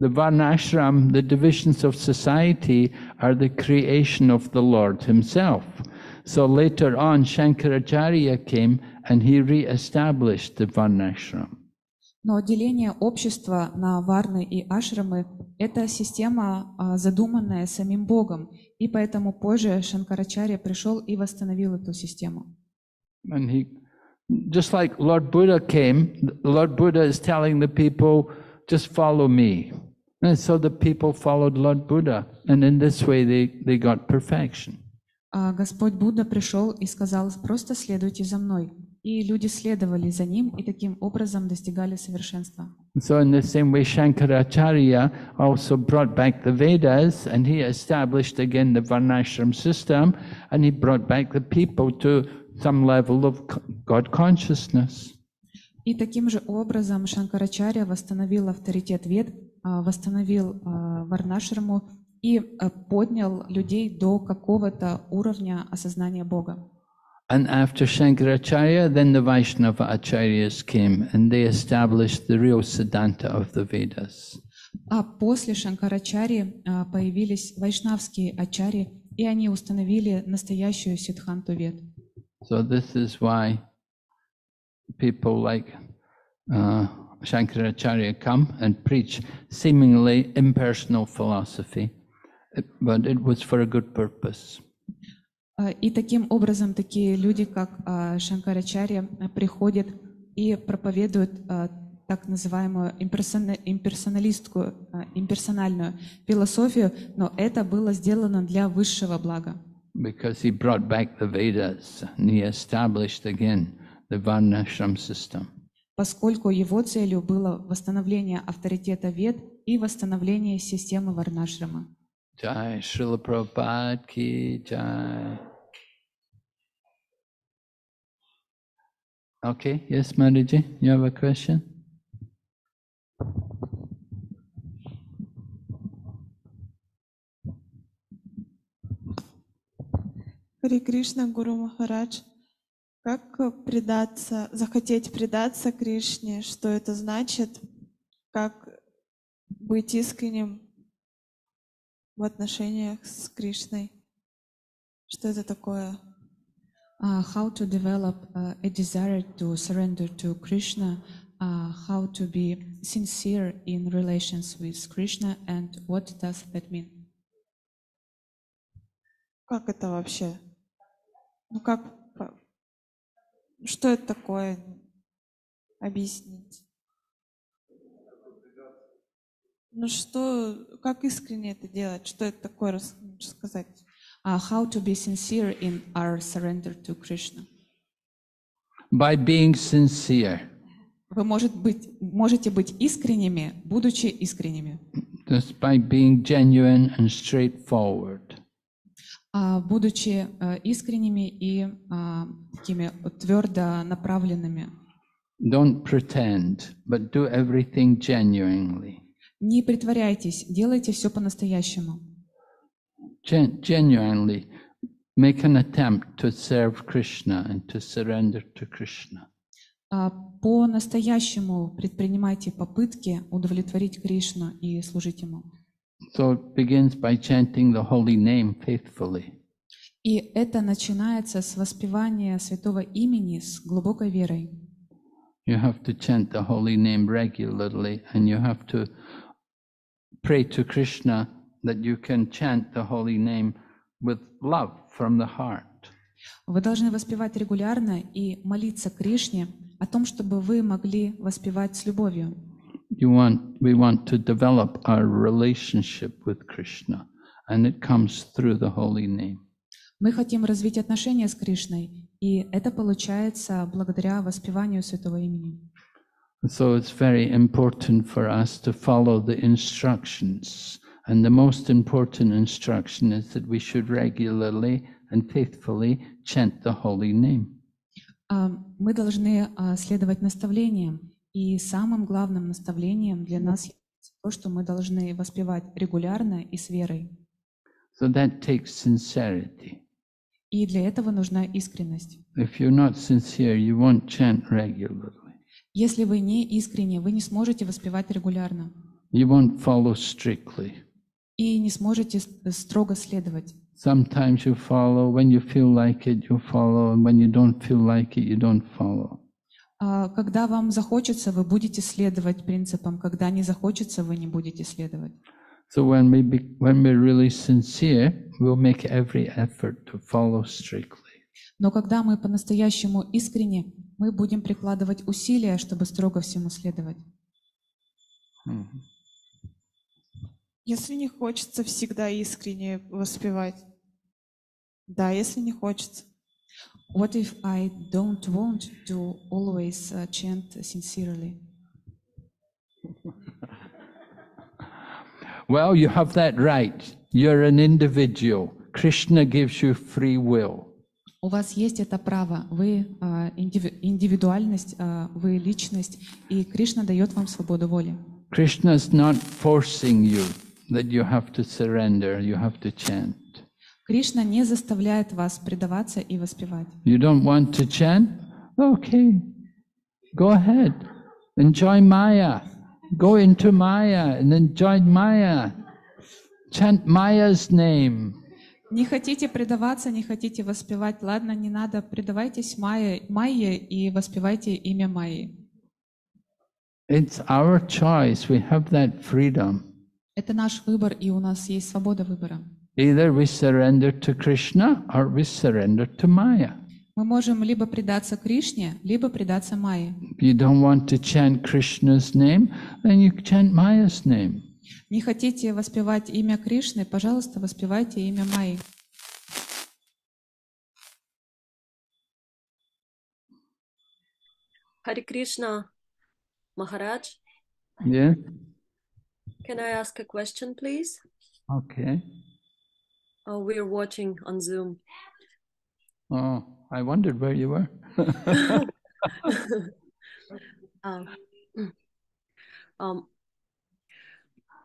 the Varnashram, the divisions of society, are the creation of the Lord Himself. So later on, Shankaracharya came and he re-established the Varnashram. Но деление общества на варны и ашрамы – это система, а, задуманная самим Богом, и поэтому позже Шанкарачарья пришел и восстановил эту систему. And he, just like Lord Buddha came, Lord Buddha is telling the people, just follow me. And so the people followed Lord Buddha, and in this way they, they got perfection. А Господь Будда пришел и сказал, просто следуйте за мной. И люди следовали за ним и таким образом достигали совершенства. So, in the same way, Shankaracharya also brought back the Vedas and he established again the Varnashram system and he brought back the people to some level of God consciousness. И таким же образом Шанкарачарья восстановил авторитет Вед, а, восстановил а, Варнашраму и а, поднял людей до какого-то уровня осознания Бога. And after Shankaracharya, then the Vaishnava Acharyas came and they established the real Siddhanta of the Vedas. А после Шанкарачари а, появились вайшнавские ачари, и они установили настоящую сидханту Вед. So, this is why people like uh, Shankaracharya come and preach seemingly impersonal philosophy, but it was for a good purpose. А, И таким образом такие люди, как а, Шанкарачарья, а, приходят и проповедуют так называемую имперсона- имперсоналистскую, имперсональную философию, но это было сделано для высшего блага. Because he brought back the Vedas and he established again the Varnashram system. поскольку его целью было восстановление авторитета Вед и восстановление системы Варнашрама. Jai Srila Prabhupada ki Jai. Okay, yes, Mataji, you have a question? Хари Кришна, Гуру Махарадж, как предаться, захотеть предаться Кришне, что это значит, как быть искренним в отношениях с Кришной, что это такое? Uh, how to develop uh, a desire to surrender to Krishna, uh, how to be sincere in relations with Krishna, and what does that mean? Как это вообще? Ну как, что это такое? Объяснить. Ну что, как искренне это делать? Что это такое, рассказать? Uh, how to be sincere in our surrender to Krishna. By being sincere, Вы может быть, можете быть искренними, будучи искренними. just by being genuine and straightforward. А, будучи э, искренними и а, такими твердо направленными. Don't pretend, but do everything genuinely. Не притворяйтесь, делайте все по-настоящему. Gen- genuinely make an attempt to serve Krishna and to surrender to Krishna. А, По-настоящему предпринимайте попытки удовлетворить Кришну и служить Ему. So it begins by chanting the holy name faithfully. И это начинается с воспевания святого имени с глубокой верой. You have to chant the holy name regularly and you have to pray to Krishna that you can chant the holy name with love from the heart. Вы должны воспевать регулярно и молиться Кришне о том, чтобы вы могли воспевать с любовью. You want, we want to develop our relationship with Krishna, and it comes through the holy name. Мы хотим развить отношения с Кришной, и это получается благодаря воспеванию святого имени. So it's very important for us to follow the instructions. And the most important instruction is that we should regularly and faithfully chant the holy name. А, Мы должны а, следовать наставлениям, и самым главным наставлением для нас является то, что мы должны воспевать регулярно и с верой. So that takes sincerity. И для этого нужна искренность. If you're not sincere, you won't chant regularly. Если вы не искренне, вы не сможете воспевать регулярно You won't follow strictly. и не сможете строго следовать. Sometimes you follow when you feel like it, you follow, and when you don't feel like it, you don't follow. А Когда вам захочется, вы будете следовать принципам, когда не захочется, вы не будете следовать. So when we be, when we're really sincere, we'll make every effort to follow strictly. Но когда мы по-настоящему искренне, мы будем прикладывать усилия, чтобы строго всему следовать. Если не хочется всегда искренне воспевать. Да, если не хочется. What if I don't want to always chant sincerely? Well, you have that right. You're an individual. Krishna gives you free will. У вас есть это право. Вы а, индиви- индивидуальность, а, вы личность, и Кришна дает вам свободу воли. Krishna's not forcing you that you have to surrender, you have to chant. Кришна не заставляет вас предаваться и воспевать. You don't want to chant? Okay. Go ahead. Enjoy Maya. Go into Maya and enjoy Maya. Chant Maya's name. Не хотите предаваться, не хотите воспевать, ладно, не надо, предавайтесь Майе, Майе и воспевайте имя Майи. It's our choice. We have that freedom. Это наш выбор, и у нас есть свобода выбора. Either we surrender to Krishna or we surrender to Maya. Мы можем либо предаться Кришне, либо предаться Майе. If you don't want to chant Krishna's name, then you chant Maya's name. Не хотите воспевать имя Кришны, пожалуйста, воспевайте имя Майи. Hare Krishna, Maharaj. Yeah? Can I ask a question, please? Okay. Uh, we're watching on Zoom. Oh, I wondered where you were. А, ам,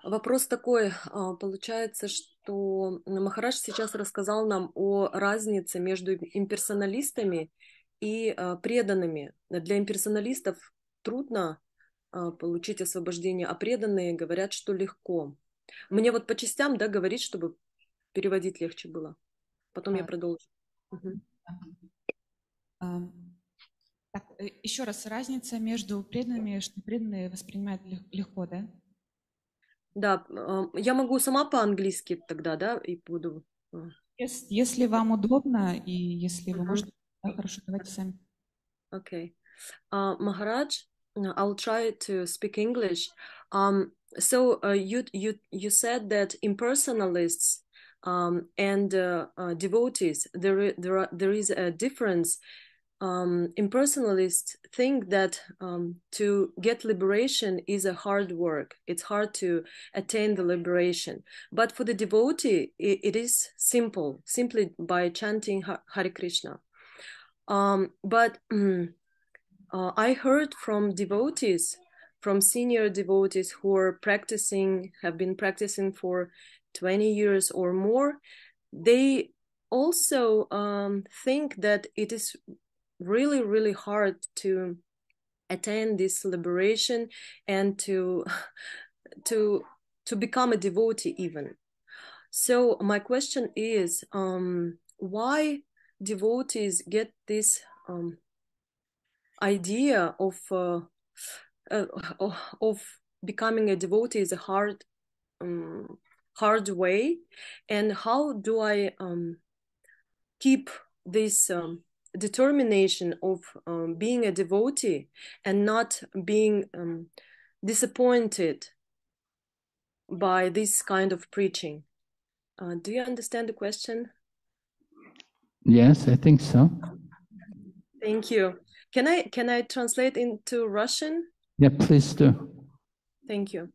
Вопрос такой, а, получается, что Махарадж сейчас рассказал нам о разнице между имперсоналистами и а, преданными. Для имперсоналистов трудно а, получить освобождение, а преданные говорят, что легко. Мне вот по частям, да, говорить, чтобы переводить легче было. Потом я А. продолжу. Мгм. Ам, Так, э, еще раз, разница между преданными, что преданные воспринимают лег- легко, да? Да, а, я могу сама по-английски тогда, да, и буду. а, Ес- Если вам удобно и если вы Мгм. можете, да, хорошо, давайте сами. Okay. Uh, Maharaj, uh, I'll try to speak English. Um, so uh, you you you said that impersonalists um, and uh, uh, devotees there i- there are, there is a difference. um, impersonalists think that um, to get liberation is a hard work. It's hard to attain the liberation. But for the devotee, i it is simple, simply by chanting Ha- Hare Krishna. Um, but uh, I heard from devotees, from senior devotees who are practicing, have been practicing for 20 years or more, they also um, think that it is really, really hard to attain this liberation and to to to become a devotee even. So my question is, um, why devotees get this um, idea of uh, uh, of becoming a devotee is a hard um, hard way and how do i um, keep this um, determination of um, being a devotee and not being um, disappointed by this kind of preaching uh, do you understand the question Yes, I think so. thank you can i can i translate into russian Yeah, please do. Thank you.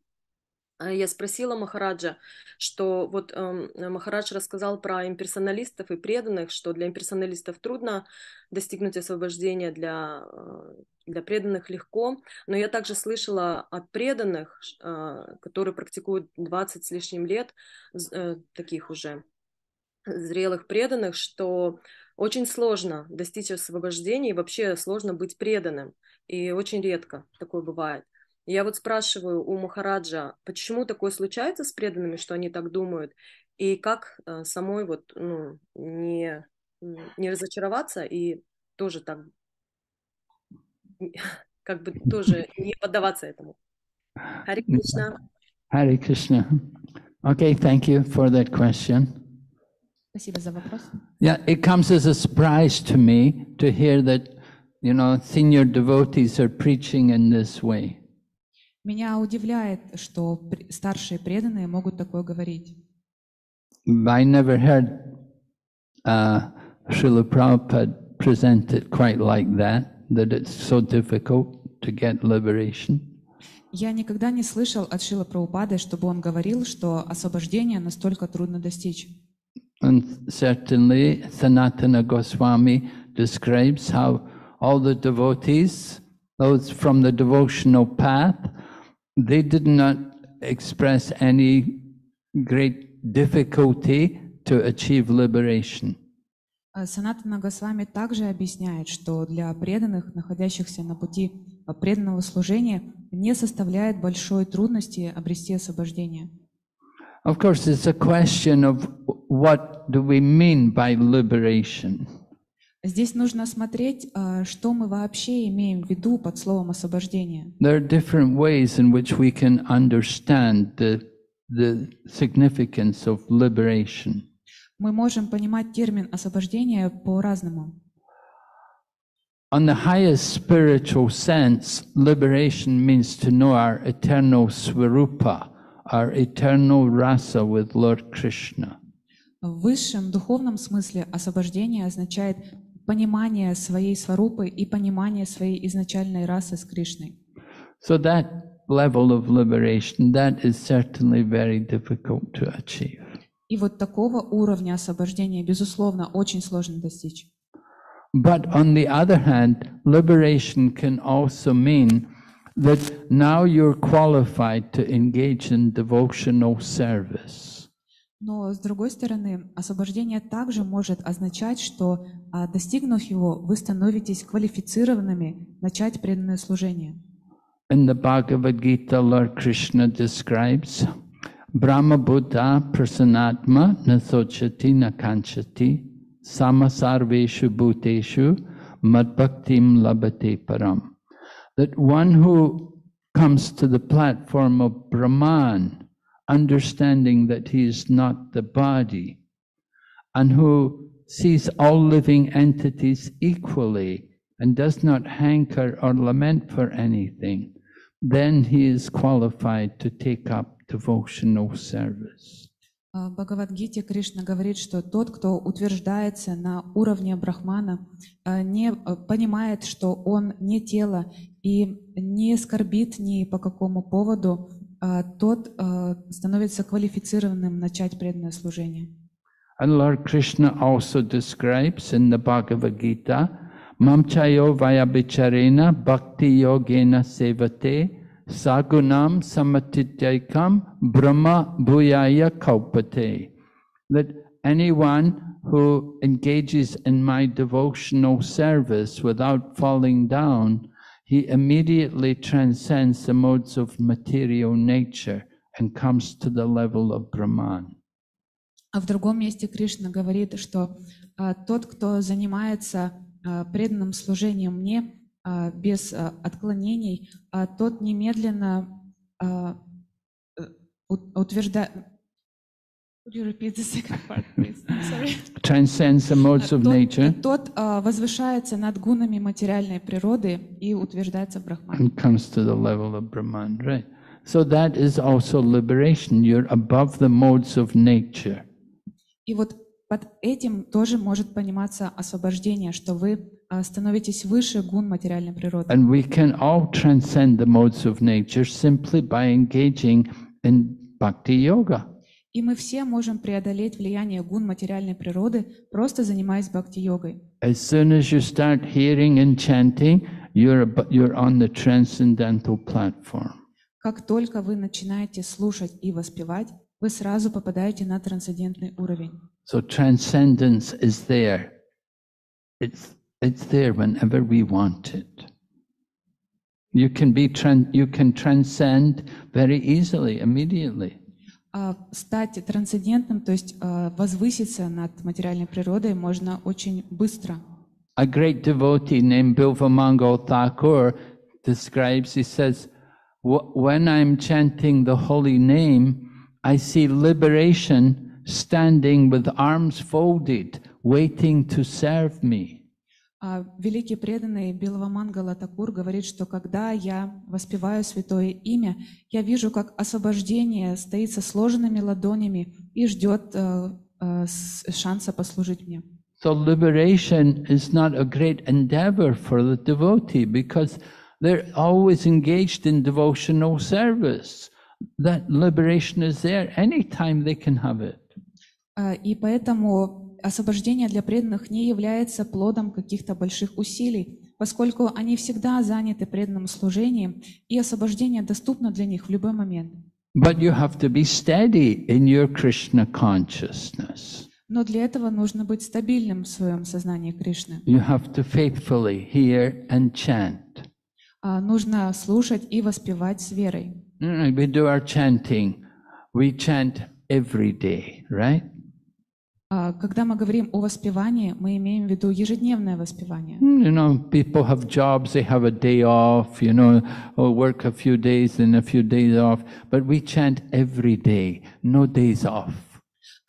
А Я спросила Махараджа, что вот эм, Махарадж рассказал про имперсоналистов и преданных, что для имперсоналистов трудно достигнуть освобождения, для, э, для преданных легко. Но я также слышала от преданных, э, которые практикуют 20 с лишним лет, э, таких уже зрелых преданных, что очень сложно достичь освобождения и вообще сложно быть преданным. И очень редко такое бывает. Я вот спрашиваю у Махараджа, почему такое случается с преданными, что они так думают, и как э, самой вот ну, не, не разочароваться и тоже так как бы тоже не поддаваться этому. Хари Кришна. Hare Krishna. Okay, thank you for that question. Спасибо за вопрос. Yeah, it comes as a surprise to me to hear that, you know, senior devotees are preaching in this way. Меня удивляет, что старшие преданные могут такое говорить. I never heard uh, Srila Prabhupada present it quite like that, that it's so difficult to get liberation. Я никогда не слышал от Шила Праупады, чтобы он говорил, что освобождение настолько трудно достичь. And certainly, Sanatana Goswami describes how all the devotees, those from the devotional path, they did not express any great difficulty to achieve liberation. А Санатана Госвами также объясняет, что для преданных, находящихся на пути а, преданного служения, не составляет большой трудности обрести освобождение. Of course, it's a question of what do we mean by liberation. Здесь нужно смотреть, а, что мы вообще имеем в виду под словом освобождение. There are different ways in which we can understand the, the significance of liberation. Мы можем понимать термин освобождение по-разному. On the highest spiritual sense, liberation means to know our eternal swarupa, our eternal rasa with Lord Krishna. В высшем духовном смысле освобождение означает понимание своей сварупы и понимание своей изначальной расы с Кришной. So that level of liberation, that is certainly very difficult to achieve. И вот такого уровня освобождения, безусловно, очень сложно достичь. But on the other hand, liberation can also mean that now you're qualified to engage in devotional service. Но, с другой стороны, освобождение также может означать, что, а, достигнув его, вы становитесь квалифицированными начать преданное служение. In the Bhagavad Gita, Lord Krishna describes Brahma Buddha prasanatma nasochati nakanchati samasarveshu bhuteshu madbhaktim labate param. That one who comes to the platform of Brahman, understanding that he is not the body, and who sees all living entities equally and does not hanker or lament for anything, then he is qualified to take up devotional service. А, В Бхагавадгите Кришна говорит, что тот, кто утверждается на уровне Брахмана, а, не а, понимает, что он не тело и не скорбит ни по какому поводу, а, тот а, становится квалифицированным начать преданное служение. And Lord Krishna also describes in the Bhagavad Gita, Mamchayo Vayabicharena Bhakti Yogena Sevate Sagunam Samatityakam Brahma Bhuyaya Kaupate. That anyone who engages in my devotional service without falling down, he immediately transcends the modes of material nature and comes to the level of Brahman. А в другом месте Кришна говорит, что а, тот, кто занимается а, преданным служением мне а, без а, отклонений, а, тот немедленно а, э, утверждает... Could you repeat the second part, please? Sorry. Transcends the modes of Тот- nature. и Тот а, возвышается над гунами материальной природы и утверждается в Брахмане. and comes to the level of Brahman, right? So that is also liberation. You're above the modes of nature. И вот под этим тоже может пониматься освобождение, что вы а, становитесь выше гун материальной природы. And we can all transcend the modes of nature simply by engaging in bhakti yoga. И мы все можем преодолеть влияние гун материальной природы, просто занимаясь бхакти-йогой. As soon as you start hearing and chanting, you're, you're on the transcendental platform. Как только вы начинаете слушать и воспевать, вы сразу попадаете на трансцендентный уровень. So transcendence is there. It's, it's there whenever we want it. You can be you can transcend very easily, immediately. А стать трансцендентным, то есть а, возвыситься над материальной природой можно очень быстро. A great devotee named Bilvamangal Thakur describes, he says, "Wh- when I'm chanting the holy name, I see liberation standing with arms folded, waiting to serve me. А великий преданный Билвамангала Такур говорит, что когда я воспеваю святое имя, я вижу, как освобождение стоит со сложенными ладонями и ждет э, э, шанса послужить мне. So liberation is not a great endeavor for the devotee because they're always engaged in devotional service. That liberation is there anytime they can have it. А, И поэтому освобождение для преданных не является плодом каких-то больших усилий, поскольку они всегда заняты преданным служением, и освобождение доступно для них в любой момент. But you have to be steady in your Krishna consciousness. Но для этого нужно быть стабильным в своем сознании Кришны. You have to faithfully hear and chant. А, Нужно слушать и воспевать с верой. Mm, We do our chanting. We chant every day, right? А, Когда мы говорим о воспевании, мы имеем в виду ежедневное воспевание. Mm, You know, people have jobs, they have a day off, you know, or work a few days and a few days off, but we chant every day, no days off.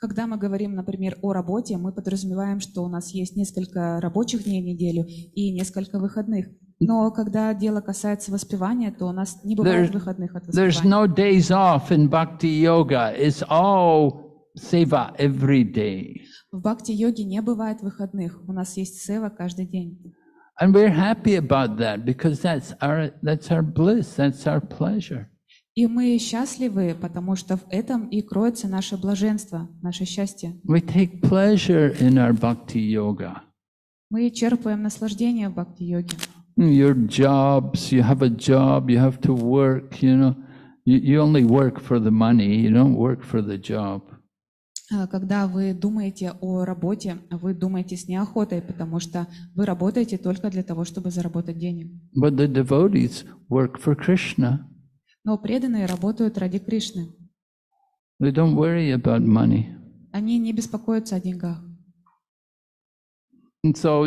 Когда мы говорим, например, о работе, мы подразумеваем, что у нас есть несколько рабочих дней в неделю и несколько выходных. Но когда дело касается воспевания, то у нас не бывает There- выходных от There's воспевания. no days off in bhakti yoga. It's all seva every day. В бхакти-йоге не бывает выходных. У нас есть сева каждый день. And we're happy about that because that's our that's our bliss, that's our pleasure. И мы счастливы, потому что в этом и кроется наше блаженство, наше счастье. We take pleasure in our bhakti yoga. Мы черпаем наслаждение в бхакти-йоге. Your jobs, you have a job, you have to work, you know. You, you only work for the money, you don't work for the job. А, Когда вы думаете о работе, вы думаете с неохотой, потому что вы работаете только для того, чтобы заработать денег. But the devotees work for Krishna. Но преданные работают ради Кришны. They don't worry about money. Они не беспокоятся о деньгах. And so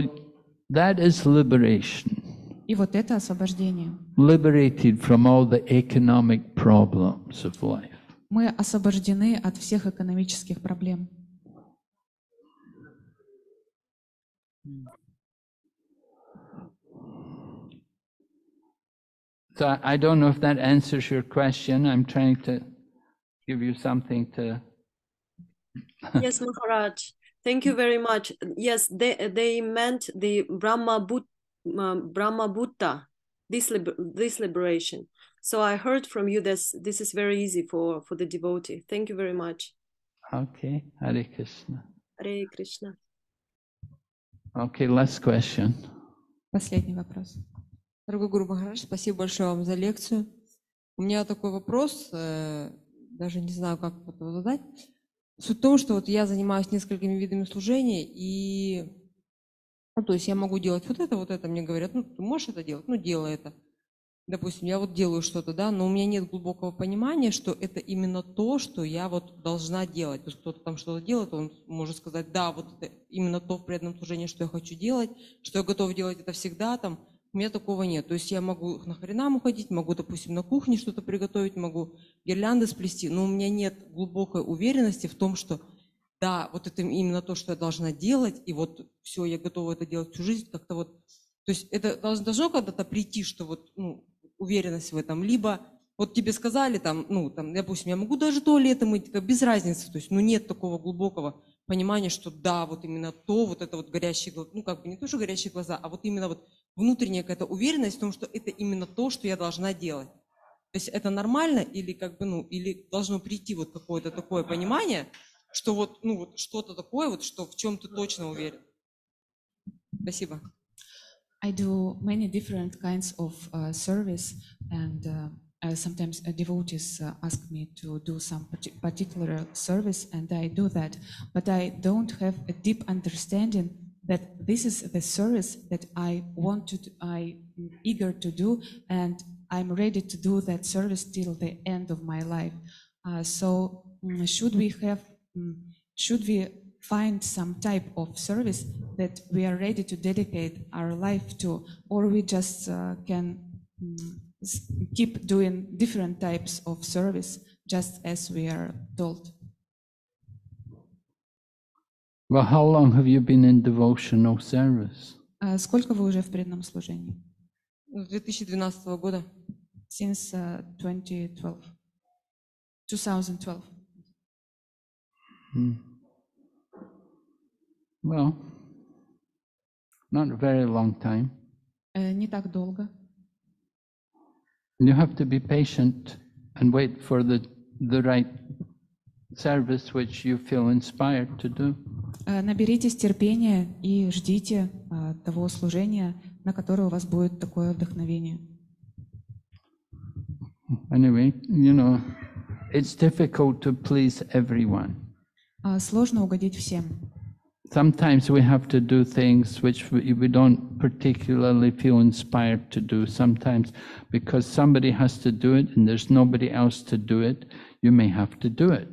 that is liberation. И вот это освобождение. liberated from all the economic problems of life. Мы освобождены от всех экономических проблем. So I I don't know if that answers your question. I'm trying to give you something to. Yes, Maharaj. Thank you very much. Yes, they they meant the Brahma But, um, Brahma Buddha, this liber this liberation. So I heard from you this this is very easy for for the devotee. Thank you very much. Okay, Hare Krishna. Hare Krishna. Okay, last question. Последний вопрос. Дорогой Гуру Махарадж, спасибо большое вам за лекцию. У меня такой вопрос, э, даже не знаю, как его задать. Суть в том, что вот я занимаюсь несколькими видами служения, и ну, то есть я могу делать вот это, вот это, мне говорят, ну, ты можешь это делать, ну, делай это. Допустим, я вот делаю что-то, да, но у меня нет глубокого понимания, что это именно то, что я вот должна делать. То есть кто-то там что-то делает, он может сказать, да, вот это именно то в преданном служении, что я хочу делать, что я готов делать это всегда там. У меня такого нет. То есть я могу на хренам уходить, могу, допустим, на кухне что-то приготовить, могу гирлянды сплести, но у меня нет глубокой уверенности в том, что да, вот это именно то, что я должна делать, и вот все, я готова это делать всю жизнь, как-то вот, то есть это должно, когда-то прийти, что вот, ну, уверенность в этом, либо вот тебе сказали там, ну, там, допустим, я могу даже туалеты мыть, без разницы, то есть, ну, нет такого глубокого понимания, что да, вот именно то, вот это вот горящие глаза, ну, как бы не то, что горящие глаза, а вот именно вот внутренняя какая-то уверенность в том, что это именно то, что я должна делать. То есть это нормально или как бы, ну, или должно прийти вот какое-то такое понимание, что вот, ну, вот что-то такое, вот, что в чем ты точно уверен. Спасибо. I do many different kinds of uh, service, and uh, sometimes uh, devotees uh, ask me to do some particular service, and I do that. But I don't have a deep understanding that this is the service that I want to, I'm eager to do, and I'm ready to do that service till the end of my life. Uh, so, mm, should we have, mm, should we find some type of service that we are ready to dedicate our life to, or we just uh, can mm, s- keep doing different types of service just as we are told. Well, how long have you been in devotional service? А сколько вы уже в преданном служении? С 2012 года. Since uh, 2012. 2012. Hmm. Well, not a very long time. Э, Не так долго. You have to be patient and wait for the, the right service which you feel inspired to do. Э, Наберитесь терпения и ждите э, того служения, на которое у вас будет такое вдохновение. Anyway, you know, it's difficult to please everyone. А, Сложно угодить всем. Sometimes we have to do things which we we don't particularly feel inspired to do. Sometimes because somebody has to do it and there's nobody else to do it, you may have to do it.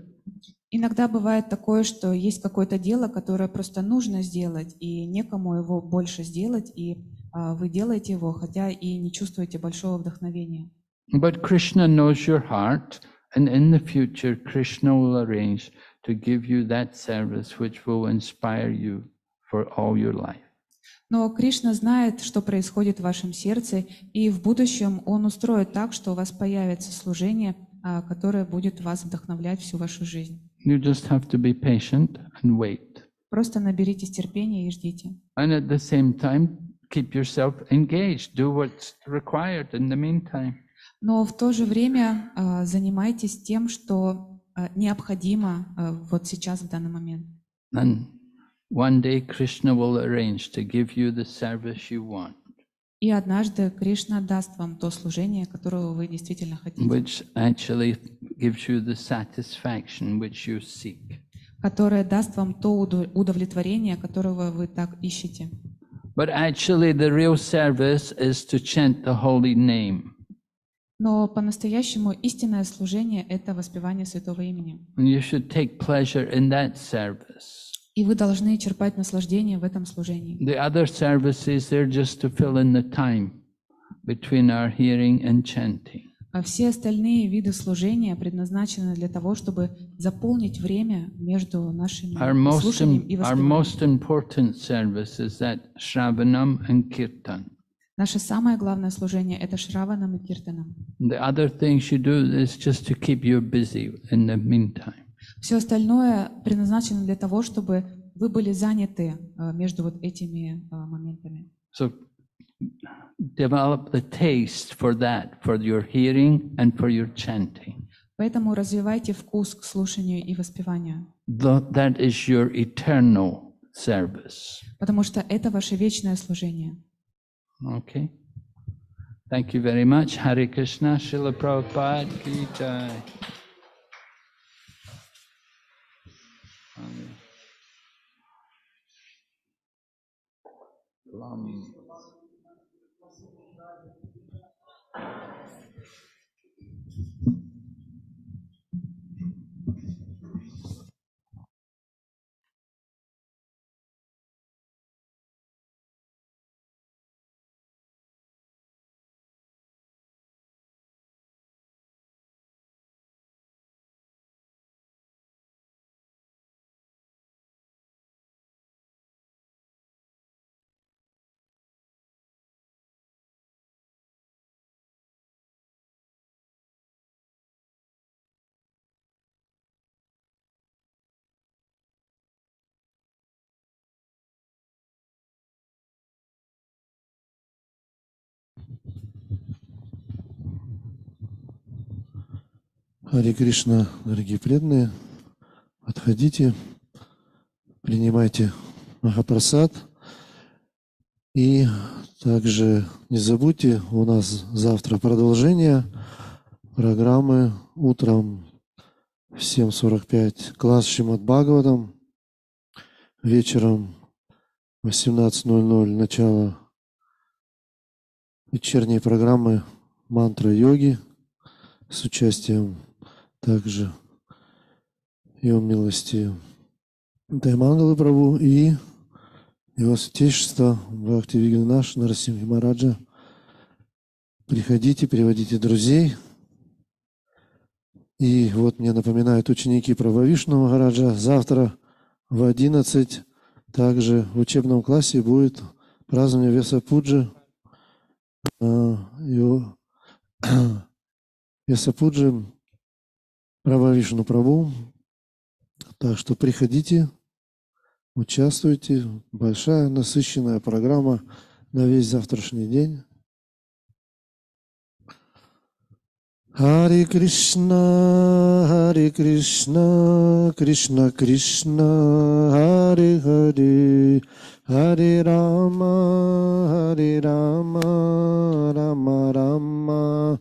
Иногда бывает такое, что есть какое-то дело, которое просто нужно сделать, и некому его больше сделать, и а, вы делаете его, хотя и не чувствуете большого вдохновения. But Krishna knows your heart, and in the future, Krishna will arrange to give you that service which will inspire you for all your life. Но Кришна знает, что происходит в вашем сердце, и в будущем Он устроит так, что у вас появится служение, а, которое будет вас вдохновлять всю вашу жизнь. You just have to be patient and wait. Просто наберитесь терпения и ждите. And at the same time, keep yourself engaged. Do what's required in the meantime. Но в то же время а, занимайтесь тем, что необходимо а, вот сейчас, в данный момент. And one day, Krishna will arrange to give you the service you want, И однажды Кришна даст вам то служение, которого вы действительно хотите, which actually gives you the satisfaction which you seek. которое даст вам то удо- удовлетворение, которого вы так ищете. But actually, the real service is to chant the holy name. Но по-настоящему истинное служение — это воспевание святого имени. You should take pleasure in that service. И вы должны черпать наслаждение в этом служении. The other services, they're just to fill in the time between our hearing and chanting. А все остальные виды служения предназначены для того, чтобы заполнить время между нашими слушанием и im- our воспеванием. most important service is that Shravanam and Kirtan. Наше самое главное служение — это Шраванам и Киртанам. The other things you do is just to keep you busy in the meantime. Все остальное предназначено для того, чтобы вы были заняты э, между вот этими э, моментами. So develop the taste for that, for your hearing and for your chanting. Поэтому развивайте вкус к слушанию и воспеванию, That is your eternal service. потому что это ваше вечное служение. Okay. Thank you very much. Hare Krishna, Srila Prabhupada ki jai. Amen. Харе Кришна, дорогие преданные, отходите, принимайте Махапрасад. И также не забудьте, у нас завтра продолжение программы утром в 7.45 класс Шимат Бхагаватам, вечером в 18.00 начало вечерней программы мантра йоги с участием также его милости Даймангалы Прабу и его святейшество Бхакти Вигнаш Нарасимхи Мараджа. Приходите, приводите друзей. И вот мне напоминают ученики Прабхавишну Махараджа, завтра в 11 также в учебном классе будет празднование Веса Пуджи. А, его- Веса Пуджи Рава Вишну Прабу. Так что приходите, участвуйте. Большая насыщенная программа на весь завтрашний день. Hare Krishna, Hare Кришна, Кришна, Krishna, Хари, Хари, Hare Rama, Hare Рама, Рама, Рама.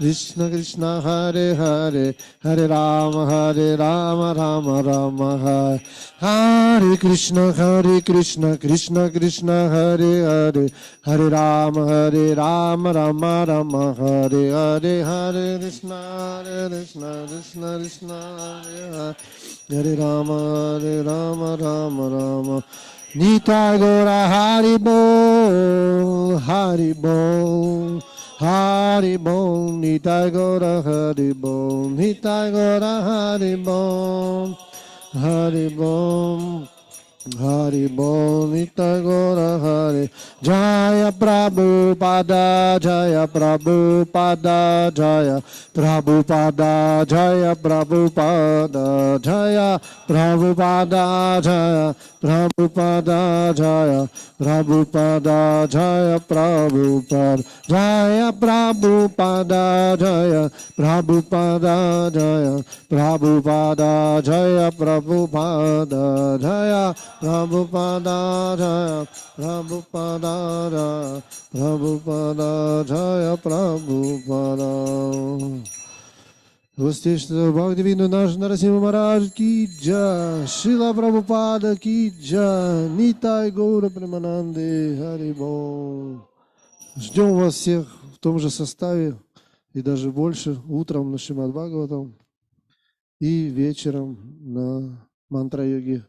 कृष्ण कृष्ण हरे हरे हरे राम हरे राम राम राम हरे हरे कृष्ण हरे कृष्ण कृष्ण कृष्ण हरे हरे हरे राम हरे राम राम राम हरे हरे हरे कृष्ण हरे कृष्ण कृष्ण कृष्ण हरे हरे राम हरे राम राम राम नीता गौरा हरि बोल हरि बोल Hari Haribon, Nitagora, Haribon, Nitagora, Haribon, Haribon, Haribon, Nitagora, Hari. Jaya Prabhu Pada, Jaya Prabhu Pada, Jaya Prabhu Pada, Jaya Prabhu pada, Jaya Prabhupada, Jaya प्रभु पदा जय प्रभु पदा जय प्रभु पद जय प्रभु पदा जय प्रभु पदा जय प्रभु पदा जय प्रभु पद जय प्रभु पदा जय प्रभु पदा जय प्रभु पदा जय प्रभु पदा Гостейший Бхагдивину наш Нарасима Марадж ки джа, Шила Прабхупада ки джа, Нитай Гаура Примананды, Харибол. Ждем вас всех в том же составе и даже больше утром на Шимад Бхагаватам и вечером на мантра-йоге